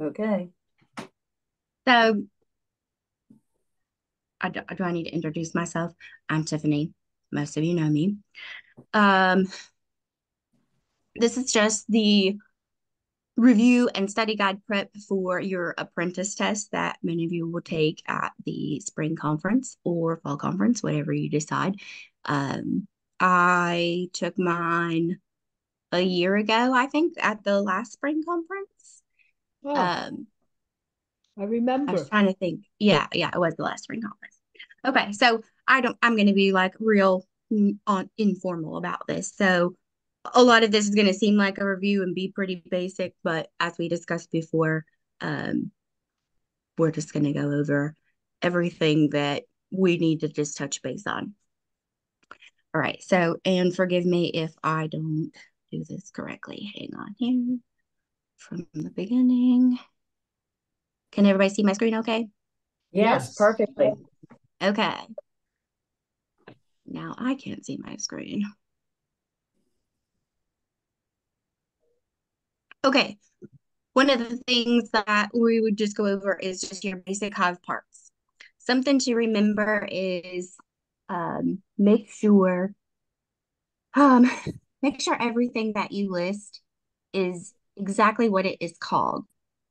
Okay. So, I do, do I need to introduce myself? I'm Tiffany. Most of you know me. Um, this is just the review and study guide prep for your apprentice test that many of you will take at the spring conference or fall conference, whatever you decide. Um, I took mine a year ago, I think, at the last spring conference. Oh, Um, I remember. I was trying to think. Yeah, yeah, it was the last spring conference. Okay, so I don't. I'm going to be like real on informal about this. So a lot of this is going to seem like a review and be pretty basic, but as we discussed before, um, we're just going to go over everything that we need to just touch base on. All right. So, and forgive me if I don't do this correctly. Hang on here from the beginning. Can everybody see my screen okay? Yes, Yes. perfectly. Okay. Now I can't see my screen. Okay. One of the things that we would just go over is just your basic hive parts. Something to remember is um, make sure um, make sure everything that you list is exactly what it is called.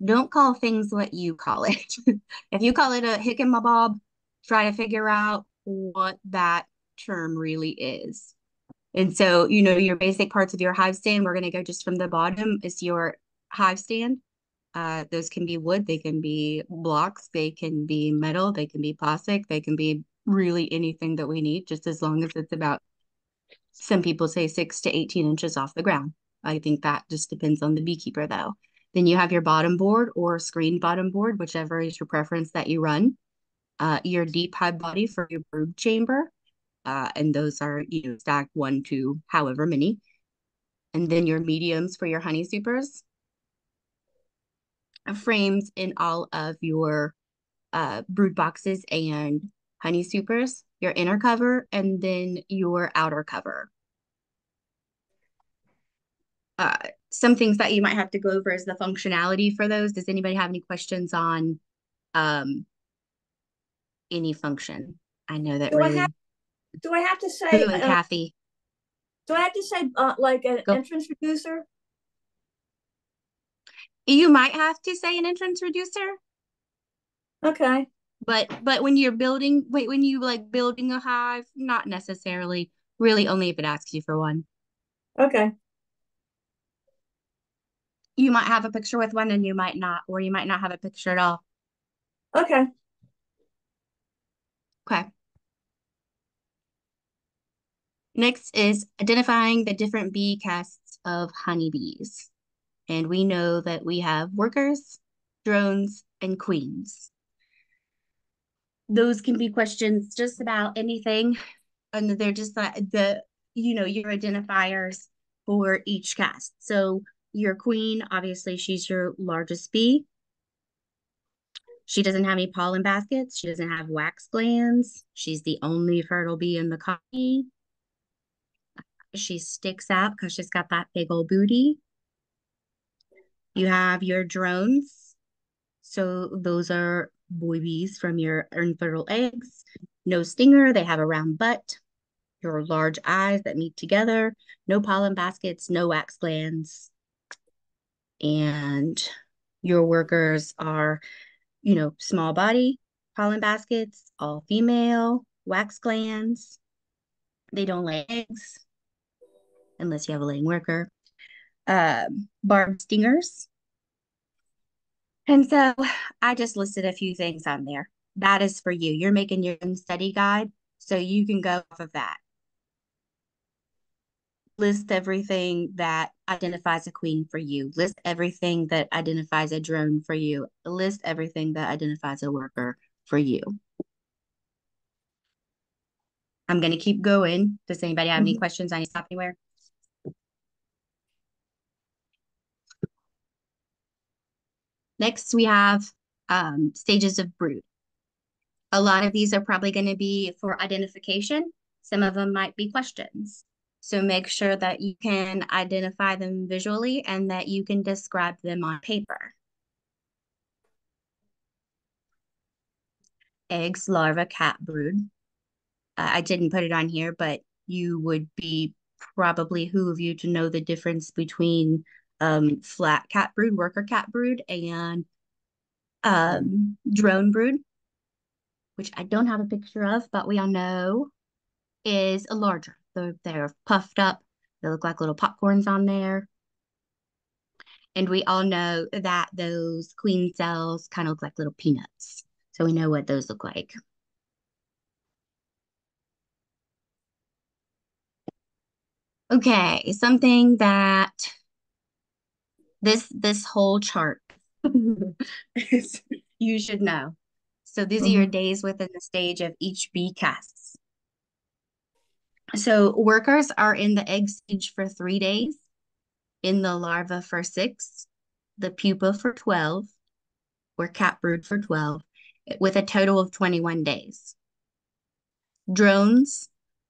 Don't call things what you call it. If you call it a hickamabob, try to figure out what that term really is. And so, you know, your basic parts of your hive stand, we're going to go just from the bottom is your hive stand. Uh, those can be wood, they can be blocks, they can be metal, they can be plastic, they can be really anything that we need, just as long as it's about, some people say six to 18 inches off the ground. I think that just depends on the beekeeper, though. Then you have your bottom board or screen bottom board, whichever is your preference that you run. Uh, your deep hive body for your brood chamber. Uh, and those are, you know, stacked one, two, however many. And then your mediums for your honey supers. Uh, Frames in all of your uh, brood boxes and honey supers, your inner cover, and then your outer cover. Uh, some things that you might have to go over is the functionality for those. Does anybody have any questions on um, any function? I know that Do I really. have- Do I have to say, uh, Kathy? do I have to say, uh, like an Go. entrance reducer? You might have to say an entrance reducer, Okay, but but when you're building, wait, when you like building a hive, not necessarily. Really, only if it asks you for one. okay, You might have a picture with one, and you might not, or you might not have a picture at all. okay. Okay. Next is identifying the different bee castes of honeybees. And we know that we have workers, drones, and queens. Those can be questions just about anything. And they're just like the, you know, your identifiers for each caste. So your queen, obviously, she's your largest bee. She doesn't have any pollen baskets. She doesn't have wax glands. She's the only fertile bee in the colony. She sticks out because she's got that big old booty. You have your drones. So those are boy bees from your infertile eggs. No stinger. They have a round butt. Your large eyes that meet together. No pollen baskets. No wax glands. And your workers are, you know, small body, pollen baskets, all female, wax glands. They don't lay eggs unless you have a laying worker. Um, barbed stingers. And so I just listed a few things on there. That is for you. You're making your own study guide, so you can go off of that. List everything that identifies a queen for you. List everything that identifies a drone for you. List everything that identifies a worker for you. I'm going to keep going. Does anybody have any mm-hmm. questions? I need to stop anywhere? Next, we have um, stages of brood. A lot of these are probably going to be for identification. Some of them might be questions. So make sure that you can identify them visually and that you can describe them on paper. Eggs, larva, capped brood. Uh, I didn't put it on here, but you would be probably who of you to know the difference between um, flat capped brood, worker capped brood, and um, drone brood, which I don't have a picture of, but we all know is a larger. They're, they're puffed up. They look like little popcorns on there. And we all know that those queen cells kind of look like little peanuts. So we know what those look like. Okay, something that this this whole chart you should know. So these mm -hmm. are your mm-hmm. days within the stage of each bee castes. So workers are in the egg stage for three days, in the larva for six, the pupa for 12, or capped brood for 12, with a total of 21 days. Drones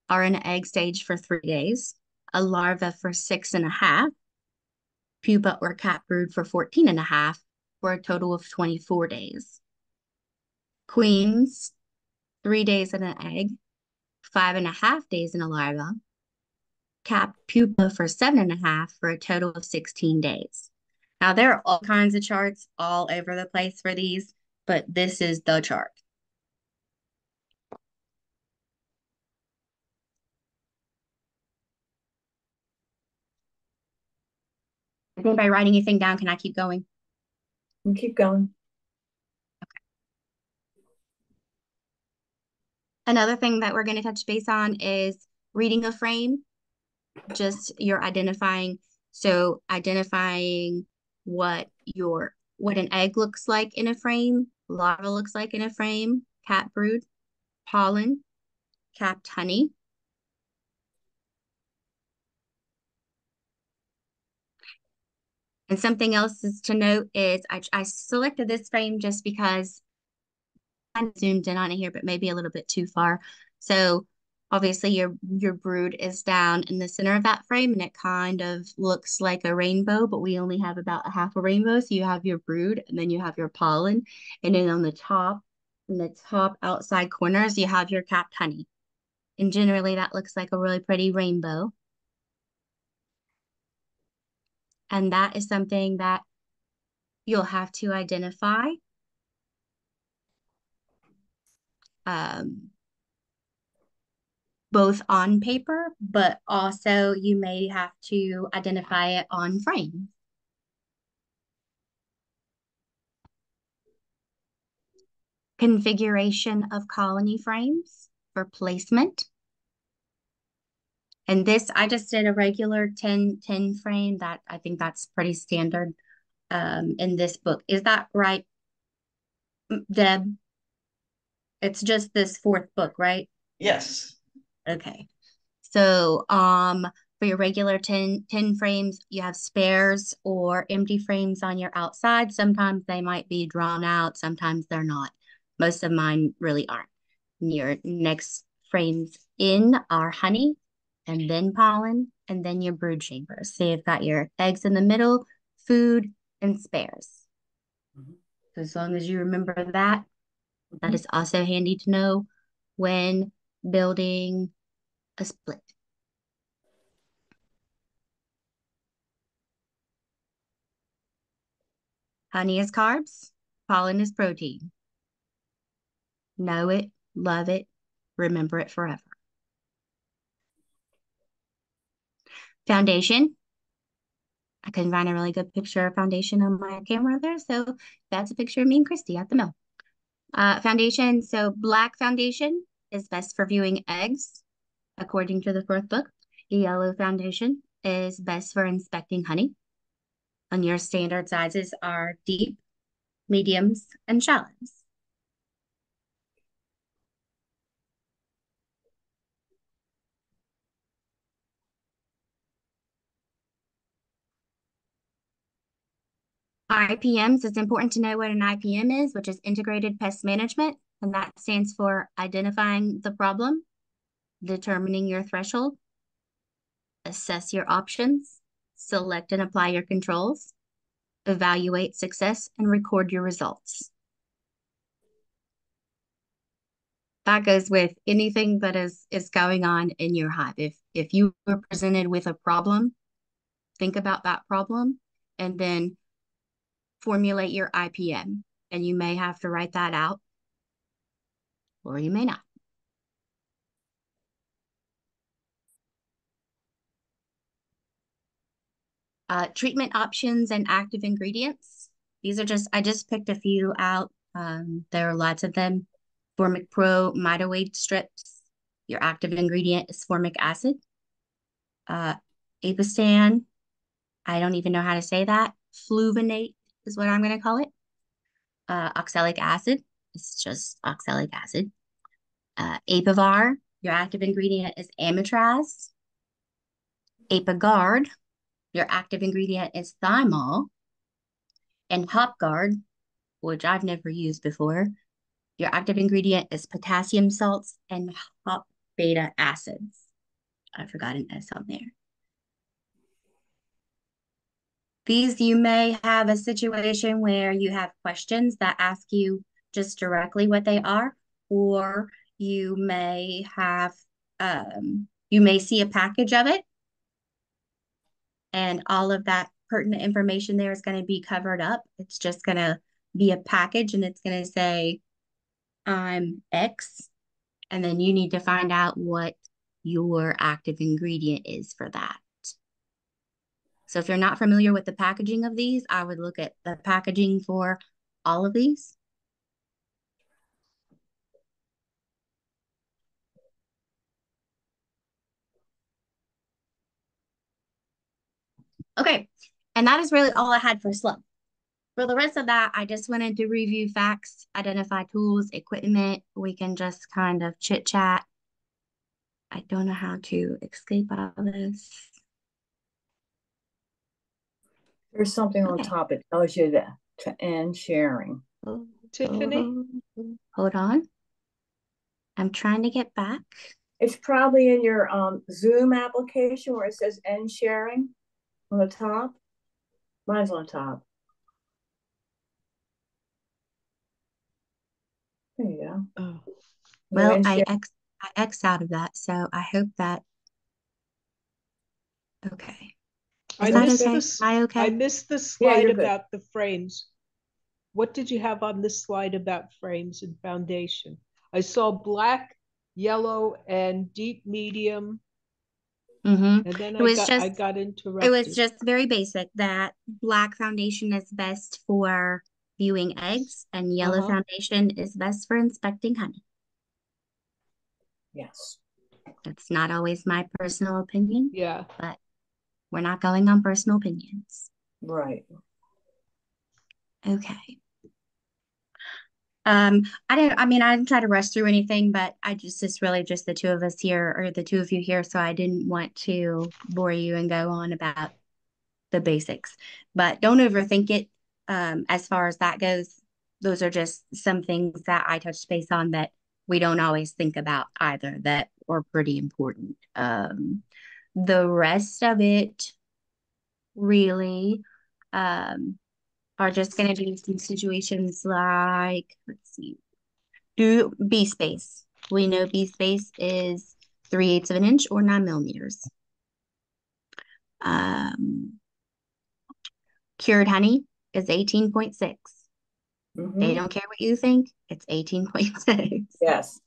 are in egg stage for three days, a larva for six and a half, pupa or cat brood for 14 and a half, for a total of 24 days. Queens, three days in an egg, five and a half days in a larva. Cap pupa for seven and a half for a total of 16 days. Now, there are all kinds of charts all over the place for these, but this is the chart. Is anybody writing anything down? Can I keep going? keep going. Okay. Another thing that we're going to touch base on is reading a frame. Just you're identifying, so identifying what your what an egg looks like in a frame, larva looks like in a frame, capped brood, pollen, capped honey, And something else is to note is I, I selected this frame just because I zoomed in on it here, but maybe a little bit too far. So obviously your your brood is down in the center of that frame and it kind of looks like a rainbow, but we only have about a half a rainbow. So you have your brood and then you have your pollen. And then on the top, in the top outside corners, you have your capped honey. And generally that looks like a really pretty rainbow. And that is something that you'll have to identify. Um, both on paper, but also you may have to identify it on frame. Configuration of colony frames for placement. And this, I just did a regular 10, 10 frame that I think that's pretty standard um, in this book. Is that right, Deb? It's just this fourth book, right? Yes. Okay. So um, for your regular 10, 10 frames, you have spares or empty frames on your outside. Sometimes they might be drawn out, sometimes they're not. Most of mine really aren't. Your next frames in are honey, and then pollen, and then your brood chambers. So you've got your eggs in the middle, food, and spares. Mm-hmm. So as long as you remember that, mm-hmm. that is also handy to know when building a split. Honey is carbs, pollen is protein. Know it, love it, remember it forever. Foundation. I couldn't find a really good picture of foundation on my camera there, so that's a picture of me and Christy at the mill. Uh, foundation, so black foundation is best for viewing eggs, according to the fourth book. Yellow foundation is best for inspecting honey. And your standard sizes are deep, mediums, and shallows. IPMs, it's important to know what an IPM is, which is Integrated Pest Management, and that stands for identifying the problem, determining your threshold, assess your options, select and apply your controls, evaluate success, and record your results. That goes with anything that is is going on in your hive. If if you were presented with a problem, think about that problem and then formulate your IPM. And you may have to write that out or you may not. Uh, treatment options and active ingredients. These are just, I just picked a few out. Um, there are lots of them. Formic Pro Mite Away strips. Your active ingredient is formic acid. Uh, Apistan, I don't even know how to say that. Fluvinate is what I'm going to call it. Uh, oxalic acid, it's just oxalic acid. Uh, Apivar, your active ingredient is amitraz. Apiguard, your active ingredient is thymol. And Hopguard, which I've never used before, your active ingredient is potassium salts and hop beta acids. I forgot an S on there. These, you may have a situation where you have questions that ask you just directly what they are, or you may have, um, you may see a package of it and all of that pertinent information there is going to be covered up. It's just going to be a package and it's going to say, I'm X. And then you need to find out what your active ingredient is for that. So if you're not familiar with the packaging of these, I would look at the packaging for all of these. Okay, and that is really all I had for slum. For the rest of that, I just wanted to review facts, identify tools, equipment. We can just kind of chit chat. I don't know how to escape out of this. There's something on Okay. top. It tells you that to end sharing. Tiffany? Hold on. I'm trying to get back. It's probably in your um Zoom application where it says end sharing on the top. Mine's on top. There you go. Oh, Well, end I share- X I X out of that, so I hope that. Okay. I Is that missed okay? this, I I missed the slide you're good. about the frames. What did you have on this slide about frames and foundation? I saw black, yellow, and deep medium, Mm-hmm. and then It I was got, I just- got It was just very basic that black foundation is best for viewing eggs and yellow Uh-huh. foundation is best for inspecting honey. Yes. It's not always my personal opinion. Yeah, We're not going on personal opinions. Right. Okay. Um, I didn't, I mean, I didn't try to rush through anything, but I just, it's really just the two of us here or the two of you here. So I didn't want to bore you and go on about the basics, but don't overthink it. Um, as far as that goes, those are just some things that I touched base on that we don't always think about either that are pretty important. Um, the rest of it really, um, are just going to be some situations like, let's see, do bee space. We know bee space is three eighths of an inch or nine millimeters. Um, cured honey is 18.6. They Mhm. don't care what you think, it's 18.6. Yes.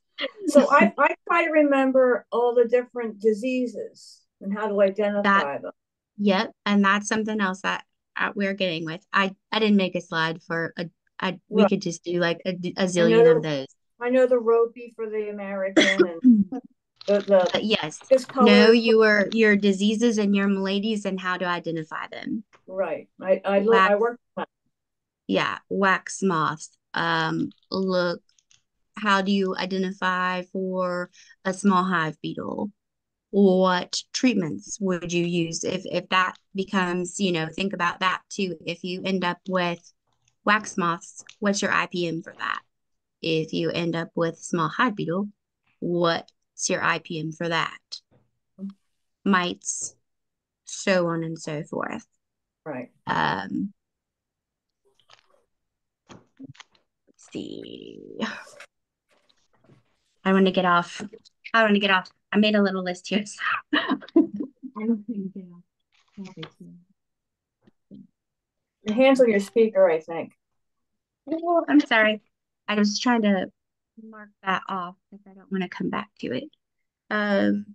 So I, I try to remember all the different diseases and how to identify them. Yep, and that's something else that uh, we're getting with. I I didn't make a slide for a I we could just do like a zillion of those. I know the ropey for the American and the, the yes, know your your diseases and your maladies and how to identify them. Right. I, I, I Wax. worked on Yeah, wax moths. Um, look, how do you identify for a small hive beetle? What treatments would you use if if that becomes, you know, think about that too. If you end up with wax moths, what's your IPM for that? If you end up with small hive beetle, what's your IPM for that? Mites, so on and so forth. Right. Um, let's see. I want to get off. I want to get off. I made a little list here. So. I want to get off. Your hands on your speaker, I think. Oh, I'm sorry. I was trying to mark that off because I don't want to come back to it. Um,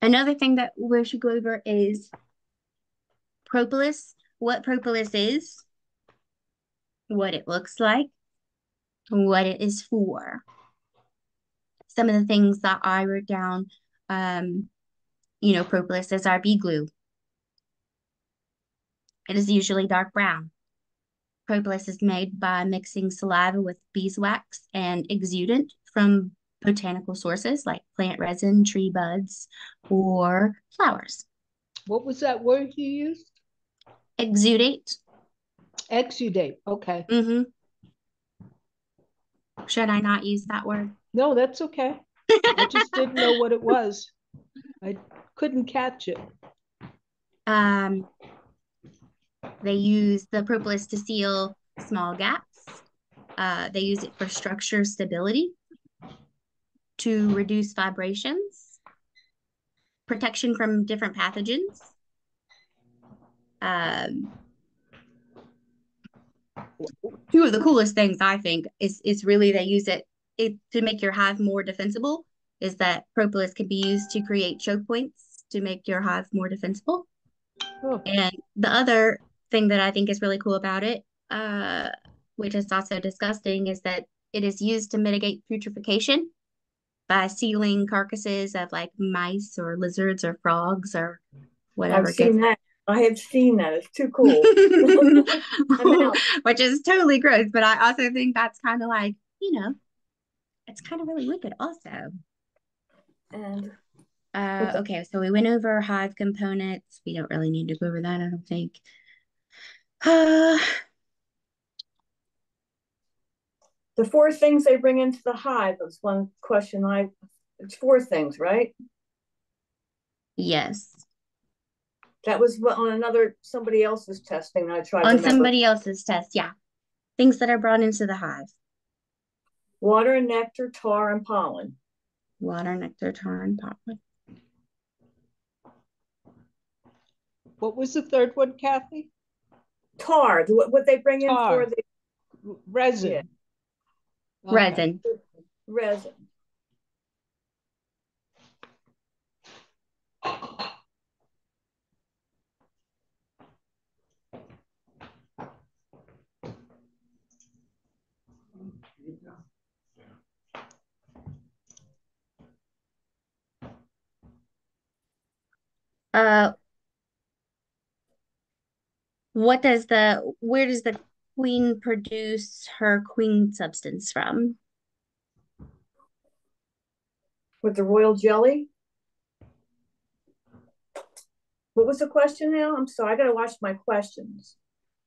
another thing that we should go over is propolis, what propolis is, what it looks like, what it is for. Some of the things that I wrote down, um, you know, propolis is our bee glue. It is usually dark brown. Propolis is made by mixing saliva with beeswax and exudant from botanical sources like plant resin, tree buds, or flowers. What was that word you used? Exudate. Exudate. Okay. Mm-hmm. Should I not use that word? No, that's okay. I just didn't know what it was. I couldn't catch it. Um, they use the propolis to seal small gaps. Uh, they use it for structure stability, to reduce vibrations, protection from different pathogens. Um, two of the coolest things I think is is really they use it, it to make your hive more defensible. Is that propolis can be used to create choke points to make your hive more defensible. Oh. And the other thing that I think is really cool about it, uh, which is also disgusting, is that it is used to mitigate putrefaction by sealing carcasses of like mice or lizards or frogs or whatever. I've seen that. I have seen that. It's too cool. Which is totally gross, but I also think that's kind of like, you know, it's kind of really wicked also. And uh, okay, so we went over hive components. We don't really need to go over that, I don't think. Uh, the four things they bring into the hive was one question I it's four things, right? Yes. That was on another somebody else's testing I tried. On somebody else's test, yeah. Things that are brought into the hive. Water, and nectar, tar, and pollen. Water, nectar, tar, and pollen. What was the third one, Kathy? Tar. What they bring tar. in for the resin. Yeah. Uh-huh. Resin. Resin. Uh, what does the where does the queen produce her queen substance from? With the royal jelly? What was the question now? I'm sorry, I gotta watch my questions.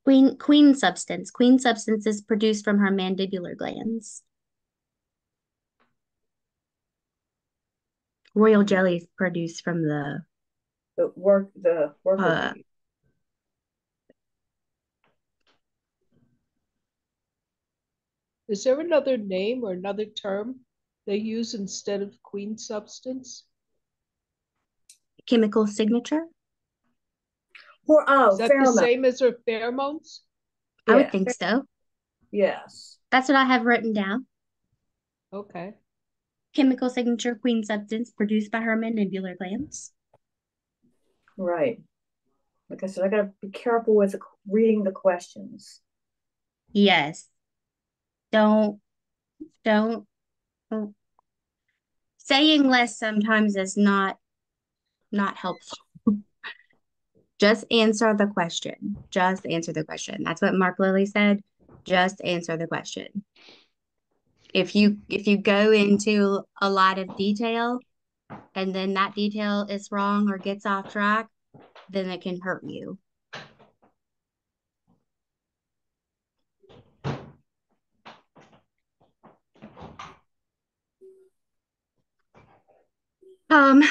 Queen queen substance. Queen substance is produced from her mandibular glands. Royal jelly is produced from the the work the worker uh, Is there another name or another term they use instead of queen substance? Chemical signature? Or oh, Is that pheromone. the same as her pheromones? I yeah. would think so. Yes. That's what I have written down. Okay. Chemical signature queen substance produced by her mandibular glands. Right. Like I said, I gotta be careful with reading the questions. Yes. Don't don't. Saying less sometimes is not not helpful. Just answer the question. Just answer the question. That's what mark lilly said. Just answer the question. If you if you go into a lot of detail and then that detail is wrong or gets off track then it can hurt you Um,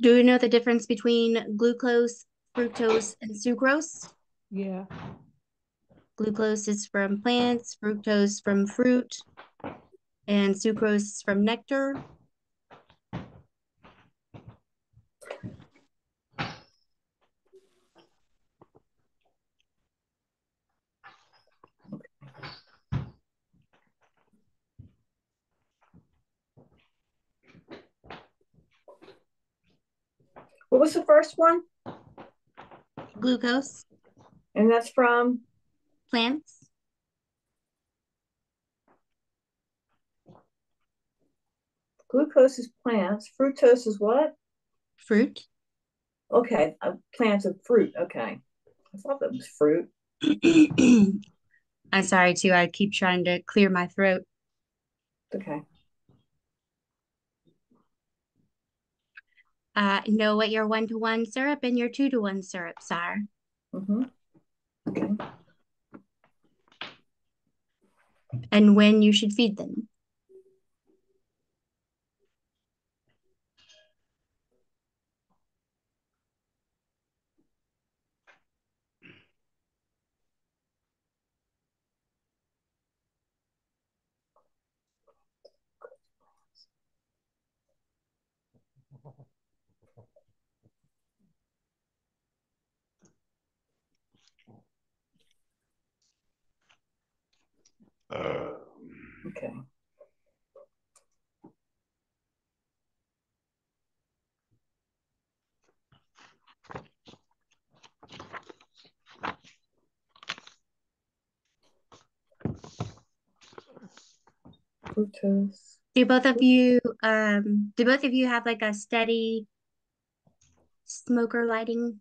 do you know the difference between glucose, fructose, and sucrose. Yeah. Glucose is from plants, fructose from fruit, and sucrose from nectar. What was the first one? Glucose, And that's from, plants, glucose is plants, fructose is what? fruit. Okay, uh, plants of fruit, okay. I thought that was fruit. I'm sorry too, I keep trying to clear my throat. Okay, Uh, know what your one-to-one syrup and your two-to-one syrups are. mm-hmm. Okay, and when you should feed them. okay. Do both of you um do both of you have like a steady smoker lighting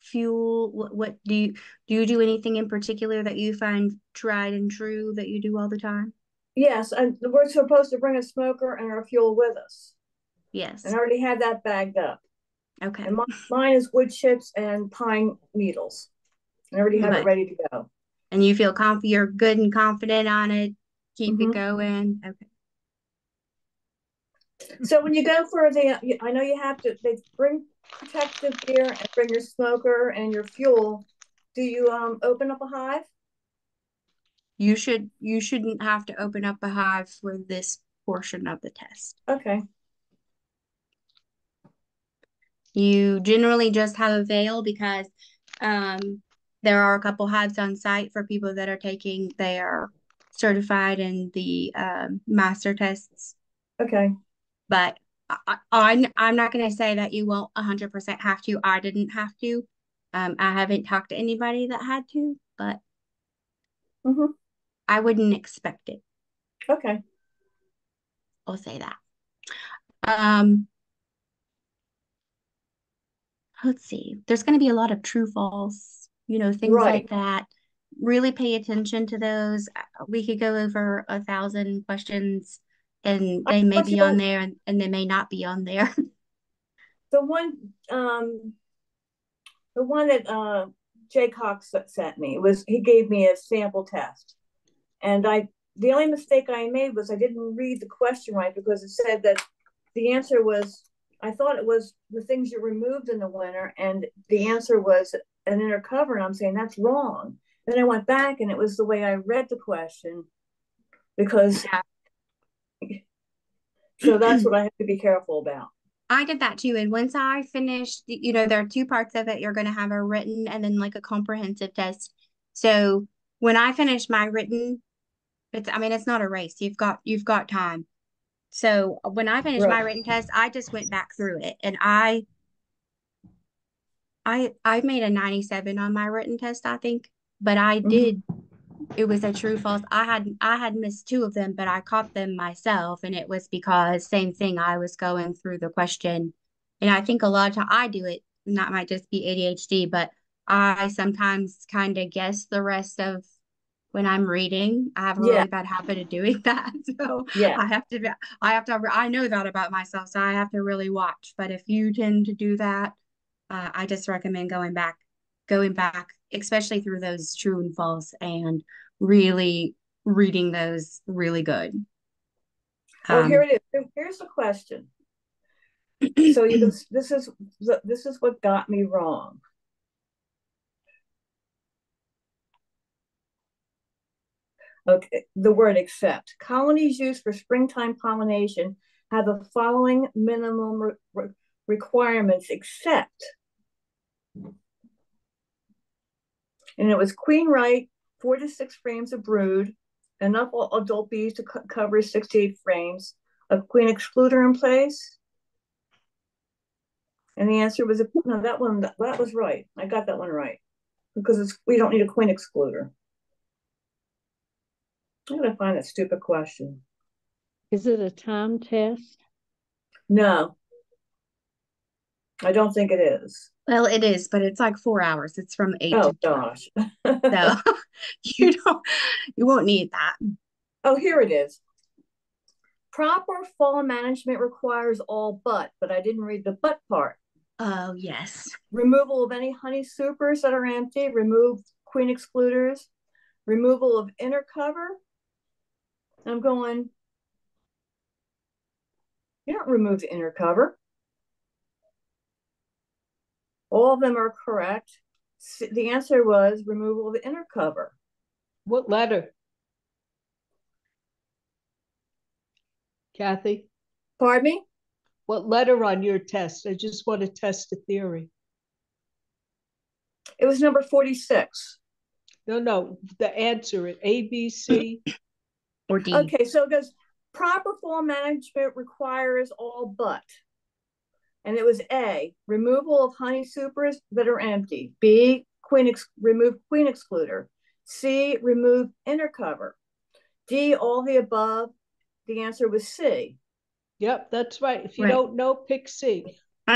fuel? What what do you do you do anything in particular that you find tried and true that you do all the time? Yes, and we're supposed to bring a smoker and our fuel with us. Yes. And I already have that bagged up. Okay. And mi- mine is wood chips and pine needles. I already have Okay. it ready to go. And you feel conf you're good and confident on it. Keep Mhm. it going. Okay. So when you go for the, I know you have to, they bring protective gear and bring your smoker and your fuel. Do you um open up a hive? You should you shouldn't have to open up a hive for this portion of the test. Okay, You generally just have a veil because um, there are a couple hives on site for people that are taking their certified in the um, master tests. okay, But I, I'm I'm not going to say that you won't 100% have to. I didn't have to. Um, I haven't talked to anybody that had to, but Mhm. I wouldn't expect it. okay. I'll say that. Um, let's see. There's going to be a lot of true false, you know, things Right. like that. Really pay attention to those. Uh, We could go over a thousand questions and they may be on there and, and they may not be on there. The one, um, the one that uh Jay Cox sent me was he gave me a sample test, and I the only mistake I made was I didn't read the question right because it said that the answer was I thought it was the things you removed in the winter, and the answer was an inner cover, and I'm saying that's wrong. Then I went back and it was the way I read the question because so that's what I have to be careful about. I did that too. And once I finished, you know, there are two parts of it. You're going to have a written and then like a comprehensive test. So when I finished my written, it's, I mean, it's not a race. You've got, you've got time. So when I finished my written test, I just went back through it and I, I, I made a 97 on my written test, I think, but I Mhm. did, it was a true false. I had, I had missed two of them, but I caught them myself. And it was because same thing, I was going through the question. And I think a lot of time I do it, and that might just be ADHD, but I sometimes kind of guess the rest of when I'm reading. I have a Yeah. really bad habit of doing that. So Yeah. I have to, I have to, I know that about myself, so I have to really watch. But if you tend to do that, uh, I just recommend going back, going back, especially through those true and false, and really reading those really good. Oh, Um, here it is. Here's the question. so you can, this is this is what got me wrong. Okay, the word except. Colonies used for springtime pollination have the following minimum re requirements except. And it was queen right, four to six frames of brood, enough adult bees to co cover 68 frames, a queen excluder in place. And the answer was, no, that one, that, that was right. I got that one right because it's, we don't need a queen excluder. I'm gonna find that stupid question. Is it a time test? No. I don't think it is. Well, it is, but it's like four hours. It's from eight Oh, to gosh. so you don't you won't need that. Oh, here it is. Proper fall management requires all but, but I didn't read the but part. Oh yes. Removal of any honey supers that are empty, remove queen excluders, removal of inner cover, I'm going, you don't remove the inner cover. All of them are correct. The answer was removal of the inner cover. What letter? Kathy? Pardon me? What letter on your test? I just want to test a theory. It was number 46. No, no, the answer, is A, B, C. Or D. Okay, so it goes proper fall management requires all but. And it was A, removal of honey supers that are empty. B, queen ex- remove queen excluder. C, remove inner cover. D, all the above. The answer was C. Yep, that's right. If you Right. don't know, pick C.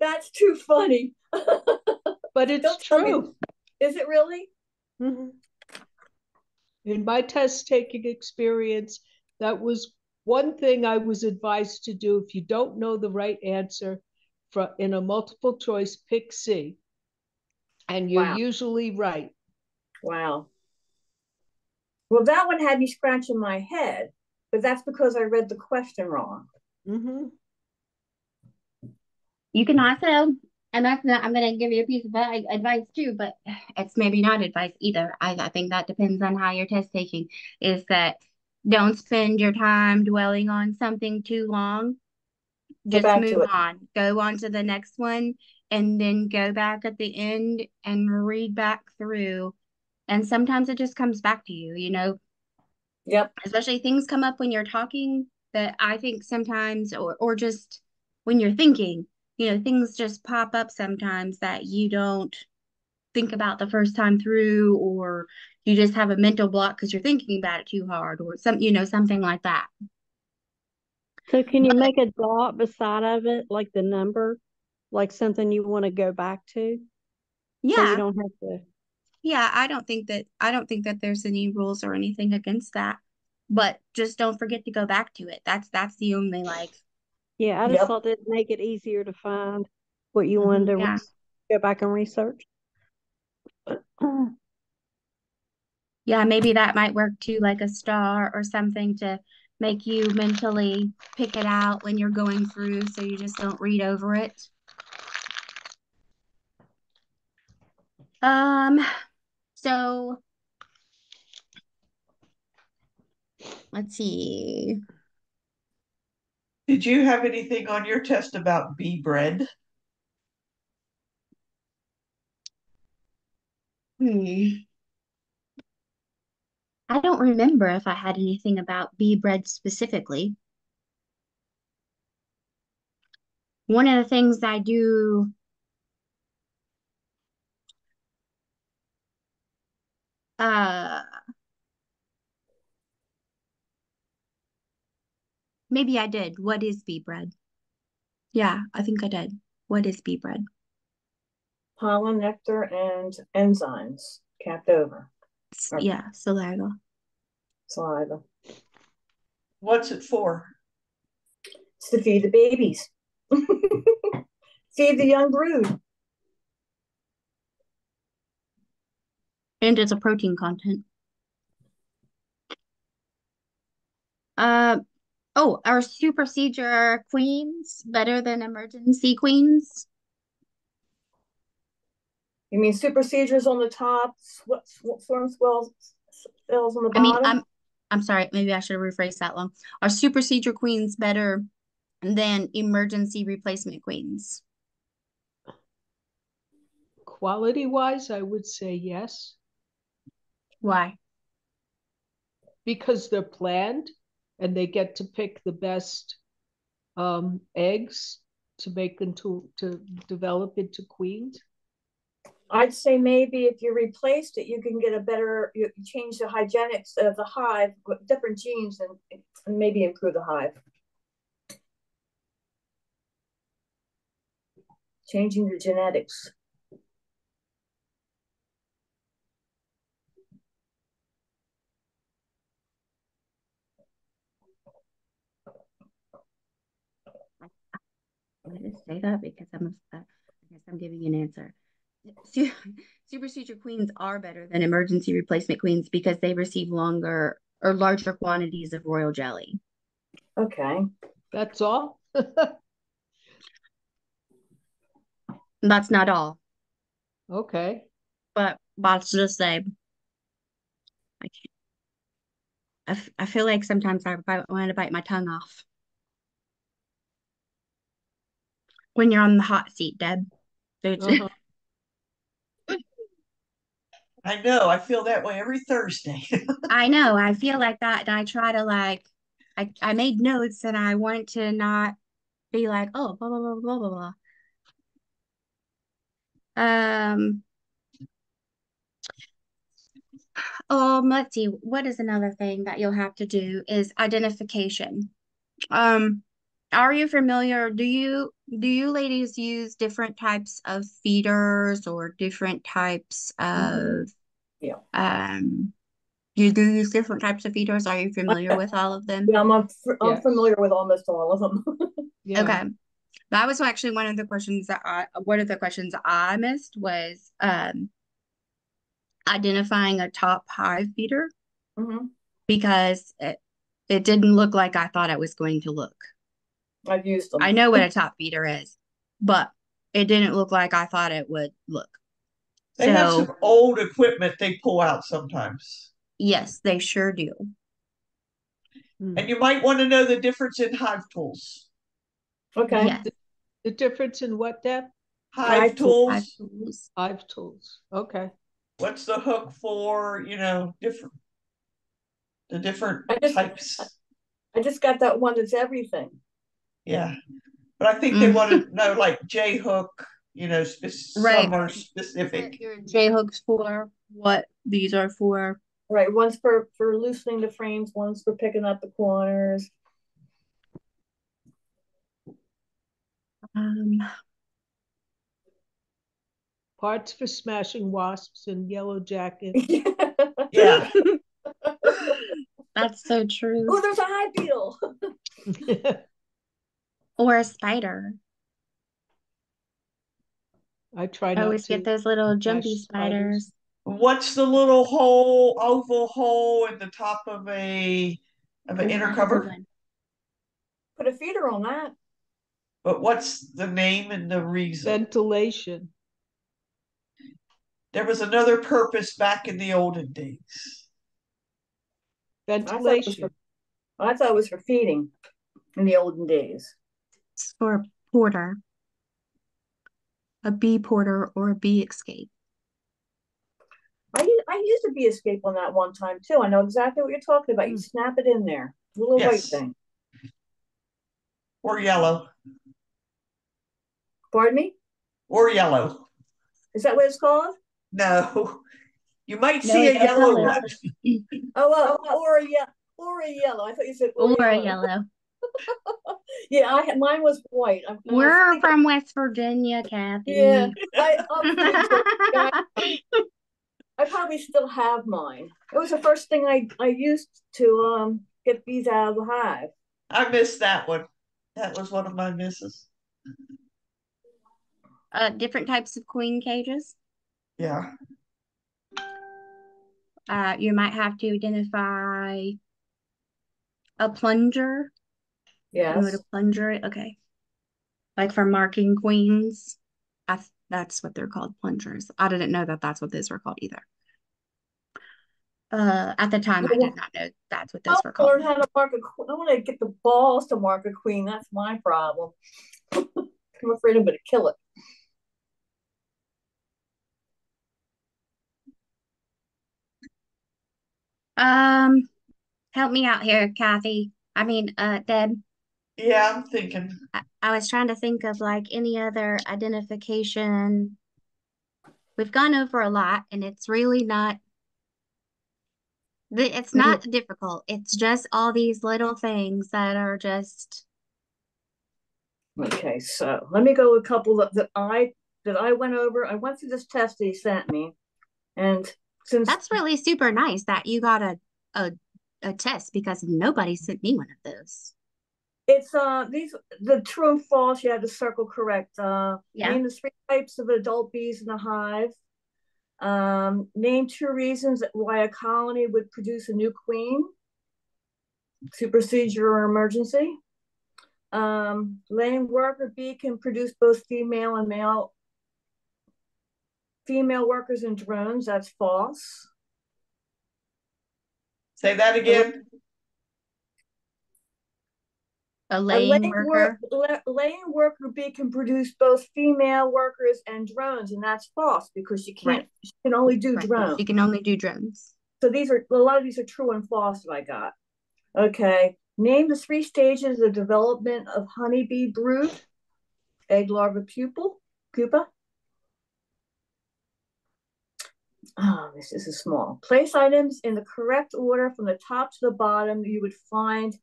That's too funny. But it's Don't true. Is it really? Mhm. In my test taking experience, that was one thing I was advised to do. If you don't know the right answer for, in a multiple choice, pick C. And you're Wow. usually right. Wow. Well, that one had me scratching my head, but that's because I read the question wrong. Mm-hmm. You can also, and that's not, I'm going to give you a piece of advice too, but it's maybe not advice either. I, I think that depends on how you're test taking, is that don't spend your time dwelling on something too long. Just move on. Go on to the next one and then go back at the end and read back through. And sometimes it just comes back to you, you know, Yep. especially things come up when you're talking that I think sometimes or or just when you're thinking, you know, things just pop up sometimes that you don't think about the first time through or you just have a mental block because you're thinking about it too hard or some you know something like that. So can you But- make a dot beside of it, like the number, like something you want to go back to? So you Yeah. don't have to. Yeah, I don't think that I don't think that there's any rules or anything against that. But just don't forget to go back to it. That's that's the only like Yeah, I just Yep. thought that'd make it easier to find what you Mhm. wanted to Yeah. res- go back and research. Yeah, maybe that might work too, like a star or something to make you mentally pick it out when you're going through so you just don't read over it. Um, so let's see. Did you have anything on your test about bee bread? Hmm. I don't remember if I had anything about bee bread specifically. One of the things I do uh maybe I did. What is bee bread? Yeah, I think I did. What is bee bread? Pollen, nectar, and enzymes capped over S- Yeah, saliva. saliva. What's it for? It's to feed the babies. feed the young brood. And it's a protein content. Uh, Oh, are supersedure queens better than emergency queens? You mean super procedures on the top, sw- sw- swarm swells, cells on the bottom? I mean. I'm I'm sorry, maybe I should have rephrased that long. Are super procedure queens better than emergency replacement queens? Quality wise, I would say yes, Why? because they're planned and they get to pick the best um, eggs to make into to develop into queens. I'd say maybe if you replaced it, you can get a better, you change the hygienics of the hive with different genes and, and maybe improve the hive. Changing the genetics. I just say that because I'm uh, I guess I'm giving an answer. Su- Super procedure queens are better than emergency replacement queens because they receive longer or larger quantities of royal jelly. Okay. That's all. That's not all, okay. but that's just say I can't. I, f- I feel like sometimes I bite- want to bite my tongue off when you're on the hot seat, Deb. Uh-huh. I know, I feel that way every Thursday. I know. I feel like that, and I try to like, I I made notes, and I want to not be like, oh, blah blah blah blah blah blah. Um. Um. Let's see. What is another thing that you'll have to do is identification. Um. Are you familiar? Do you do you ladies use different types of feeders or different types of Yeah. um you do use different types of feeders? Are you familiar with all of them? Yeah, I'm, I'm Yes. familiar with almost all of them. Yeah. Okay. That was actually one of the questions that I one of the questions I missed was um identifying a top hive feeder Mhm. because it, it didn't look like I thought it was going to look. I've used them. I know what a top feeder is, but it didn't look like I thought it would look. They have some old equipment they pull out sometimes. yes, they sure do. Hmm. And you might want to know the difference in hive tools. Okay. Yes, The difference in what, Deb? Hive Hive tool- hive tools, tools. Hive tools. Okay. what's the hook for, you know, different, the different I just- types. I just got that one that's everything. Yeah. But I think they Mm. want to know like J hook, you know, spec- Right. some are specific. Your J hooks for what these are for. Right. One's for for loosening the frames. One's for picking up the corners. Um, Parts for smashing wasps and yellow jackets. Yeah. that's so true. oh, there's a hive beetle. Or a spider. I try I always get those little jumpy spiders. spiders. What's the little hole, oval hole in the top of a of an Ooh, inner cover? Put a feeder on that. But what's the name and the reason? Ventilation. There was another purpose back in the olden days. I thought, it was Ventilation. for, I thought it was for feeding in the olden days. It's for a porter. A bee porter or a bee escape. I used a bee escape on that one time too. I know exactly what you're talking about. You Hmm. snap it in there, little white thing. Or yellow. Pardon me? Or yellow. Is that what it's called? No. You might No, see a yellow one. Oh, oh, or a yeah, or a yellow. I thought you said or, Or a yellow. yellow. Yeah, I had mine was white. I'm, I was We're thinking- from West Virginia, Kathy. Yeah, I, I, I probably still have mine. It was the first thing I I used to um get bees out of the hive. I missed that one. That was one of my misses. uh, different types of queen cages. Yeah. Uh, you might have to identify a plunger You know what Yes. a plunger is? Okay. Like for marking queens. That's that's what they're called, plungers. I didn't know that that's what those were called either. Uh, at the time, I did not know that's what I those were want to learn called. how to mark a queen. I want to get the balls to mark a queen. That's my problem. I'm afraid I'm going to kill it. Um, help me out here, Kathy. I mean, uh, Deb. Yeah, I'm thinking. I, I was trying to think of like any other identification. We've gone over a lot, and it's really not. It's mm-hmm. not difficult. It's just all these little things that are just. Okay, so let me go a couple that, that I that I went over. I went through this test that he sent me, and since That's really super nice that you got a a a test because nobody sent me one of those. It's uh these the true and false, you had to circle correct. Uh, Yeah. name the three types of adult bees in the hive. Um, name two reasons why a colony would produce a new queen. Supersedure or emergency. Um, laying worker bee can produce both female and male female workers and drones. That's false. Say that again. A A laying laying, worker. work, laying worker bee can produce both female workers and drones, and that's false because she can't. Right. She can only do Right. drones. You can only do drones. So these are a lot of these are true and false that I got. Okay. Name the three stages of development of honeybee brood. Egg larva pupil pupa. Oh, this is a small. Place items in the correct order from the top to the bottom. You would find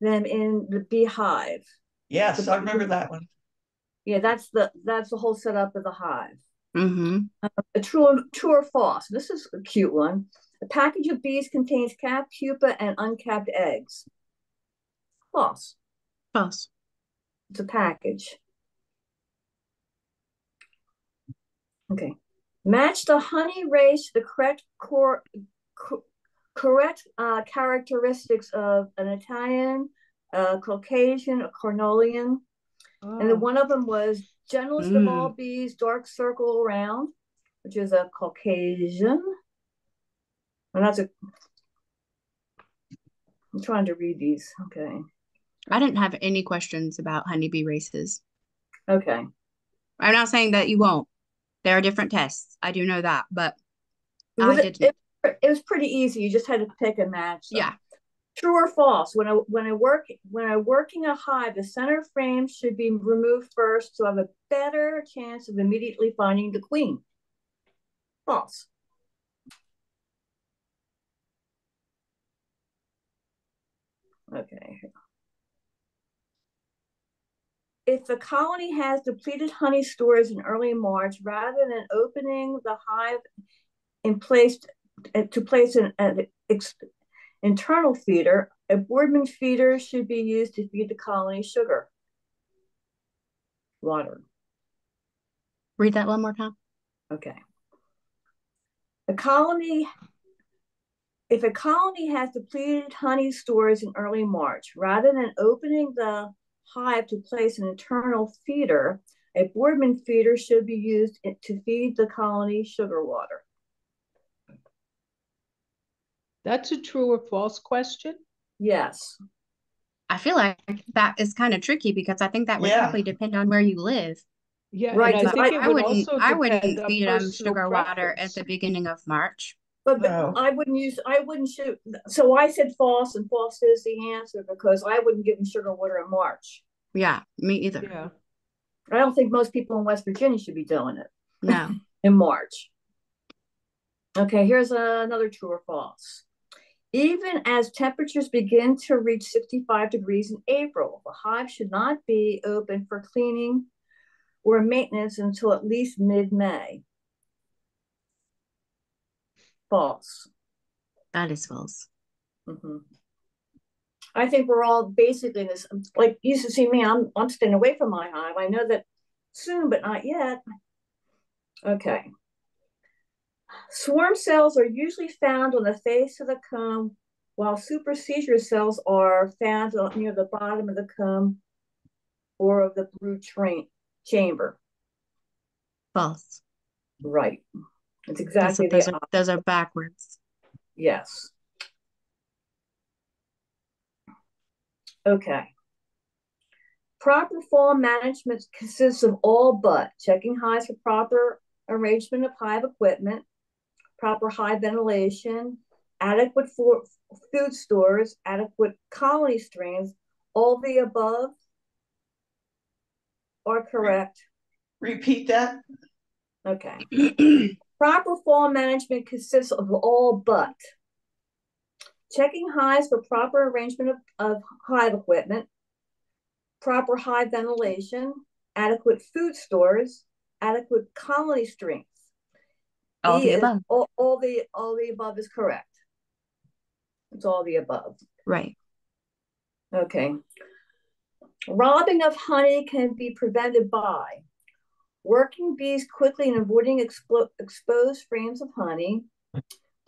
them in the beehive. Yes, I remember that one. Yeah, that's the that's the whole setup of the hive. Mm-hmm. A true true or false. This is a cute one. A package of bees contains capped pupa and uncapped eggs. False. False. It's a package. Okay. Match the honey race to the correct cor- co- correct uh, characteristics of an Italian, a Caucasian, a Carniolan, and Oh, then one of them was gentlest of all bees, dark circle around, which is a Caucasian. And that's a. I'm trying to read these. Okay. I didn't have any questions about honeybee races. Okay. I'm not saying that you won't. There are different tests. I do know that, but I didn't. it, it was pretty easy. You just had to pick and match. them. Yeah. True or false? When I when I work when I working a hive, the center frame should be removed first to have a better chance of immediately finding the queen. False. Okay. If the colony has depleted honey stores in early March, rather than opening the hive in place uh, Uh, to place an, uh, an ex, internal feeder, a Boardman feeder should be used to feed the colony sugar, water. Read that one more time. Okay. The colony, if a colony has depleted honey stores in early March, rather than opening the hive to place an internal feeder, a Boardman feeder should be used to feed the colony sugar water. That's a true or false question? Yes. I feel like that is kind of tricky because I think that would Yeah. probably depend on where you live. Yeah, Right, I think I- it I would wouldn't also I wouldn't feed them personal sugar water at the beginning of March. But, but No. I wouldn't use, I wouldn't shoot. So I said false, and false is the answer because I wouldn't give them sugar water in March. Yeah, me either. Yeah, I don't think most people in West Virginia should be doing it No. in March. Okay, here's another true or false. Even as temperatures begin to reach 65 degrees in April, the hive should not be open for cleaning or maintenance until at least mid May. False. That is false. hmm I think we're all basically this. Like you used to see me, I'm I'm staying away from my hive. I know that soon, but not yet. Okay. Swarm cells are usually found on the face of the comb while supersedure cells are found near the bottom of the comb or of the brood train chamber. False. Right. It's exactly those the are, those are backwards. yes. Okay. Proper fall management consists of all but checking hives for proper arrangement of hive equipment, proper high ventilation, adequate for food stores, adequate colony strains, all the above are correct. Repeat that. Okay. Proper fall management consists of all but checking hives for proper arrangement of, of hive equipment, proper hive ventilation, adequate food stores, adequate colony strength. All E the is- above. All, all the all the above is correct. It's all the above. Right. Okay. Robbing of honey can be prevented by working bees quickly and avoiding exposed frames of honey,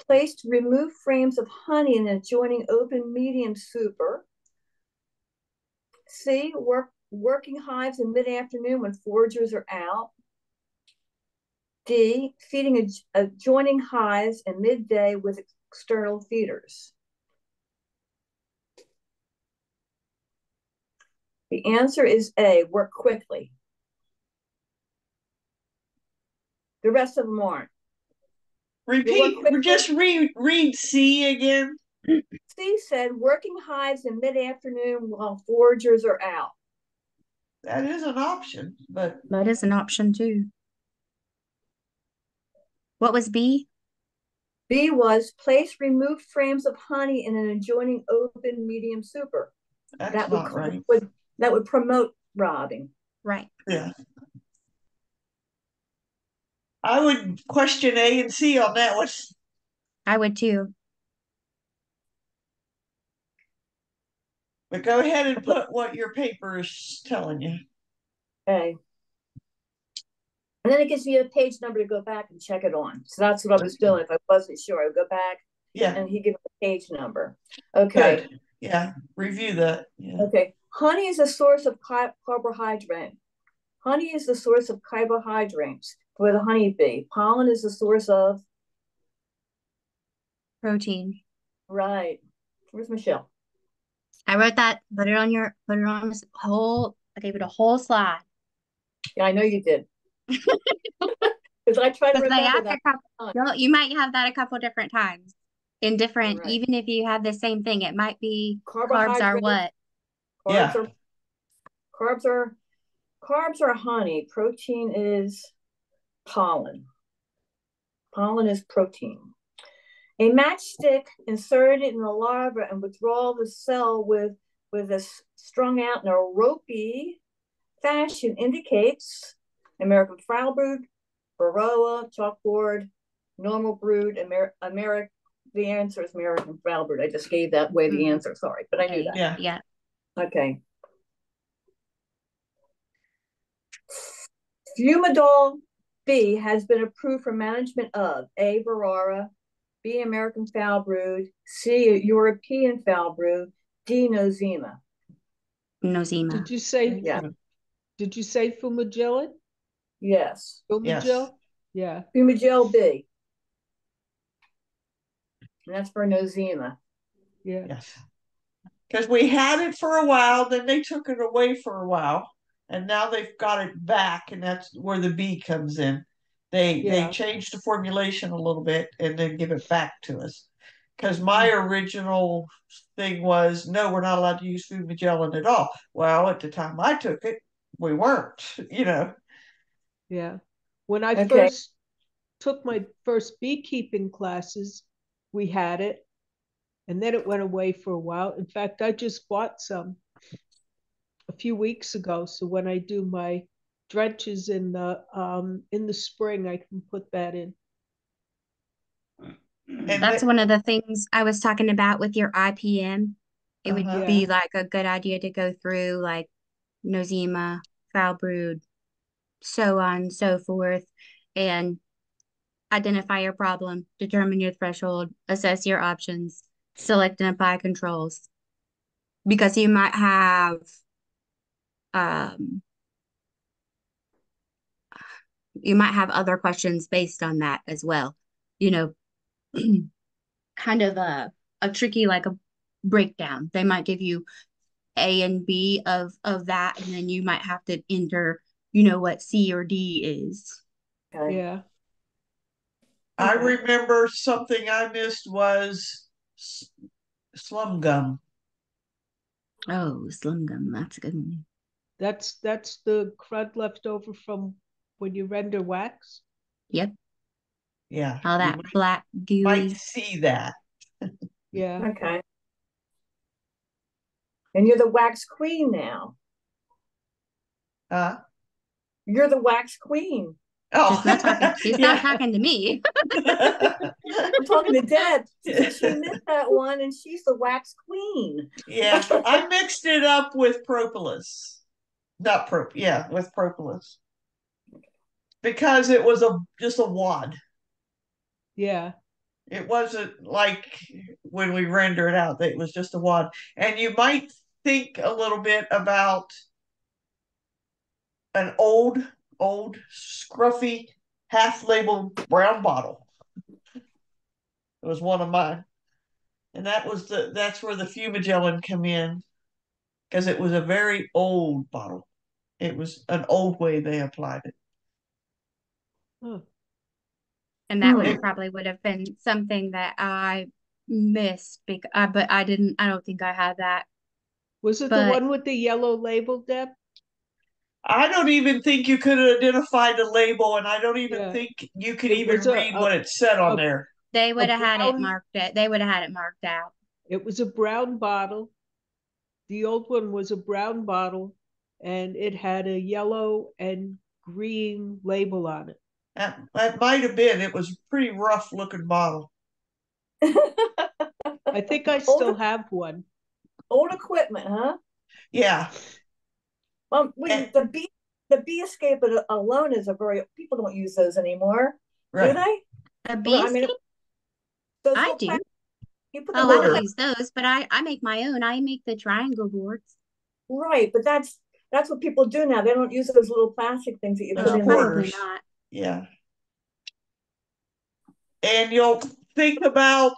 place to remove frames of honey in an adjoining open medium super. C, work, working hives in mid-afternoon when foragers are out. D, feeding adj- adjoining hives in midday with external feeders. The answer is A, work quickly. The rest of them aren't. Repeat. quick Just read read C again. C said working hives in mid-afternoon while foragers are out. That is an option, but That is an option too. What was B? B was place removed frames of honey in an adjoining open medium super. that's That would, right. would that would promote robbing. Right. Yeah. I would question A and C on that one. I would too. But go ahead and put what your paper is telling you. Okay. And then it gives me a page number to go back and check it on. So that's what I was doing. If I wasn't sure, I would go back Yeah, and he give me a page number. Okay. good. Yeah, review that. Yeah. Okay. Honey is a source of car- carbohydrate. Honey is the source of carbohydrates for the honeybee. Pollen is the source of Protein. right. Where's Michelle? I wrote that, put it on your, put it on this whole, I gave it a whole slide. Yeah, I know you did. Because I try to Because I remember that. a couple, you'll- you might have that a couple different times in different, Right. even if you have the same thing, it might be carbs are what? Carbs Yeah. are carbs are carbs are honey. Protein is pollen. Pollen is protein. A matchstick inserted in the larva and withdraw the cell with with a s- strung out in a ropey fashion indicates American foul brood, Varroa, chalkbrood, normal brood, Amer- American. The answer is American foul brood. I just gave that away the Mhm. answer. Sorry, but I knew that. Yeah. Yeah. Okay. Fumidil B has been approved for management of A. Varroa, B. American foul brood, C. European foul brood, D. Nosema. Nosema. Did you say, Yeah. did you say fumagillin? Yes. Yes. Fumagil? Yeah, Fumigel B. And that's for Nosema. yeah. Yes. Because we had it for a while, then they took it away for a while, and now they've got it back, and that's where the B comes in. They Yeah. they changed the formulation a little bit and then give it back to us. Because my original thing was no, we're not allowed to use fumagillin at all. Well, at the time I took it, we weren't, you know. Yeah. When I Okay. first took my first beekeeping classes, we had it. And then it went away for a while. In fact, I just bought some a few weeks ago. So when I do my drenches in the um in the spring, I can put that in. And That's they- one of the things I was talking about with your IPM. It would Uh-huh. be like a good idea to go through like Nosema, foul brood, so on and so forth, and identify your problem, determine your threshold, assess your options, select and apply controls. Because you might have um you might have other questions based on that as well. You know, kind of a a tricky like a breakdown. They might give you A and B of of that, and then you might have to enter, you know, what C or D is. Okay. Yeah. I remember something I missed was s- slum gum. Oh, slum gum, that's a good one. That's that's the crud left over from when you render wax. Yep, Yeah. all that might- black gooey. Might see that. Yeah. Okay. And you're the wax queen now. Huh? You're the wax queen. Oh, She's not talking. She's yeah. not talking to me. I'm talking to Deb. She she missed that one, and she's the wax queen. Yeah, I mixed it up with propolis. Not prop, yeah, with propolis. Because it was a just a wad. Yeah. It wasn't like when we render it out, that it was just a wad. And you might think a little bit about an old, old, scruffy, half labeled brown bottle. It was one of mine. And that was the that's where the Fumagillin come in. Because it was a very old bottle. It was an old way they applied it. Huh. And that would Hmm. have probably would have been something that I missed because, uh, but I didn't. I don't think I had that. Was it the one with the yellow label, Deb? I don't even think you could identify the label, and I don't even Yeah. think you could It even was a- read a- what it said on a- there. They would have had it marked. It. They would have had it marked out. It was a brown bottle. The old one was a brown bottle and it had a yellow and green label on it. That, that might have been. It was a pretty rough looking bottle. I think I still have one. Old equipment, huh? Yeah, Well, we, And- the bee, the bee escape al- alone is a very people don't use those anymore, do right. they? A Well, bee I mean, escape? Those I do. pla- You put the Oh, little I don't use those, but I I make my own. I make the triangle boards. right, but that's that's what people do now. They don't use those little plastic things that you put in. probably there. quarters. not. Yeah. And you'll think about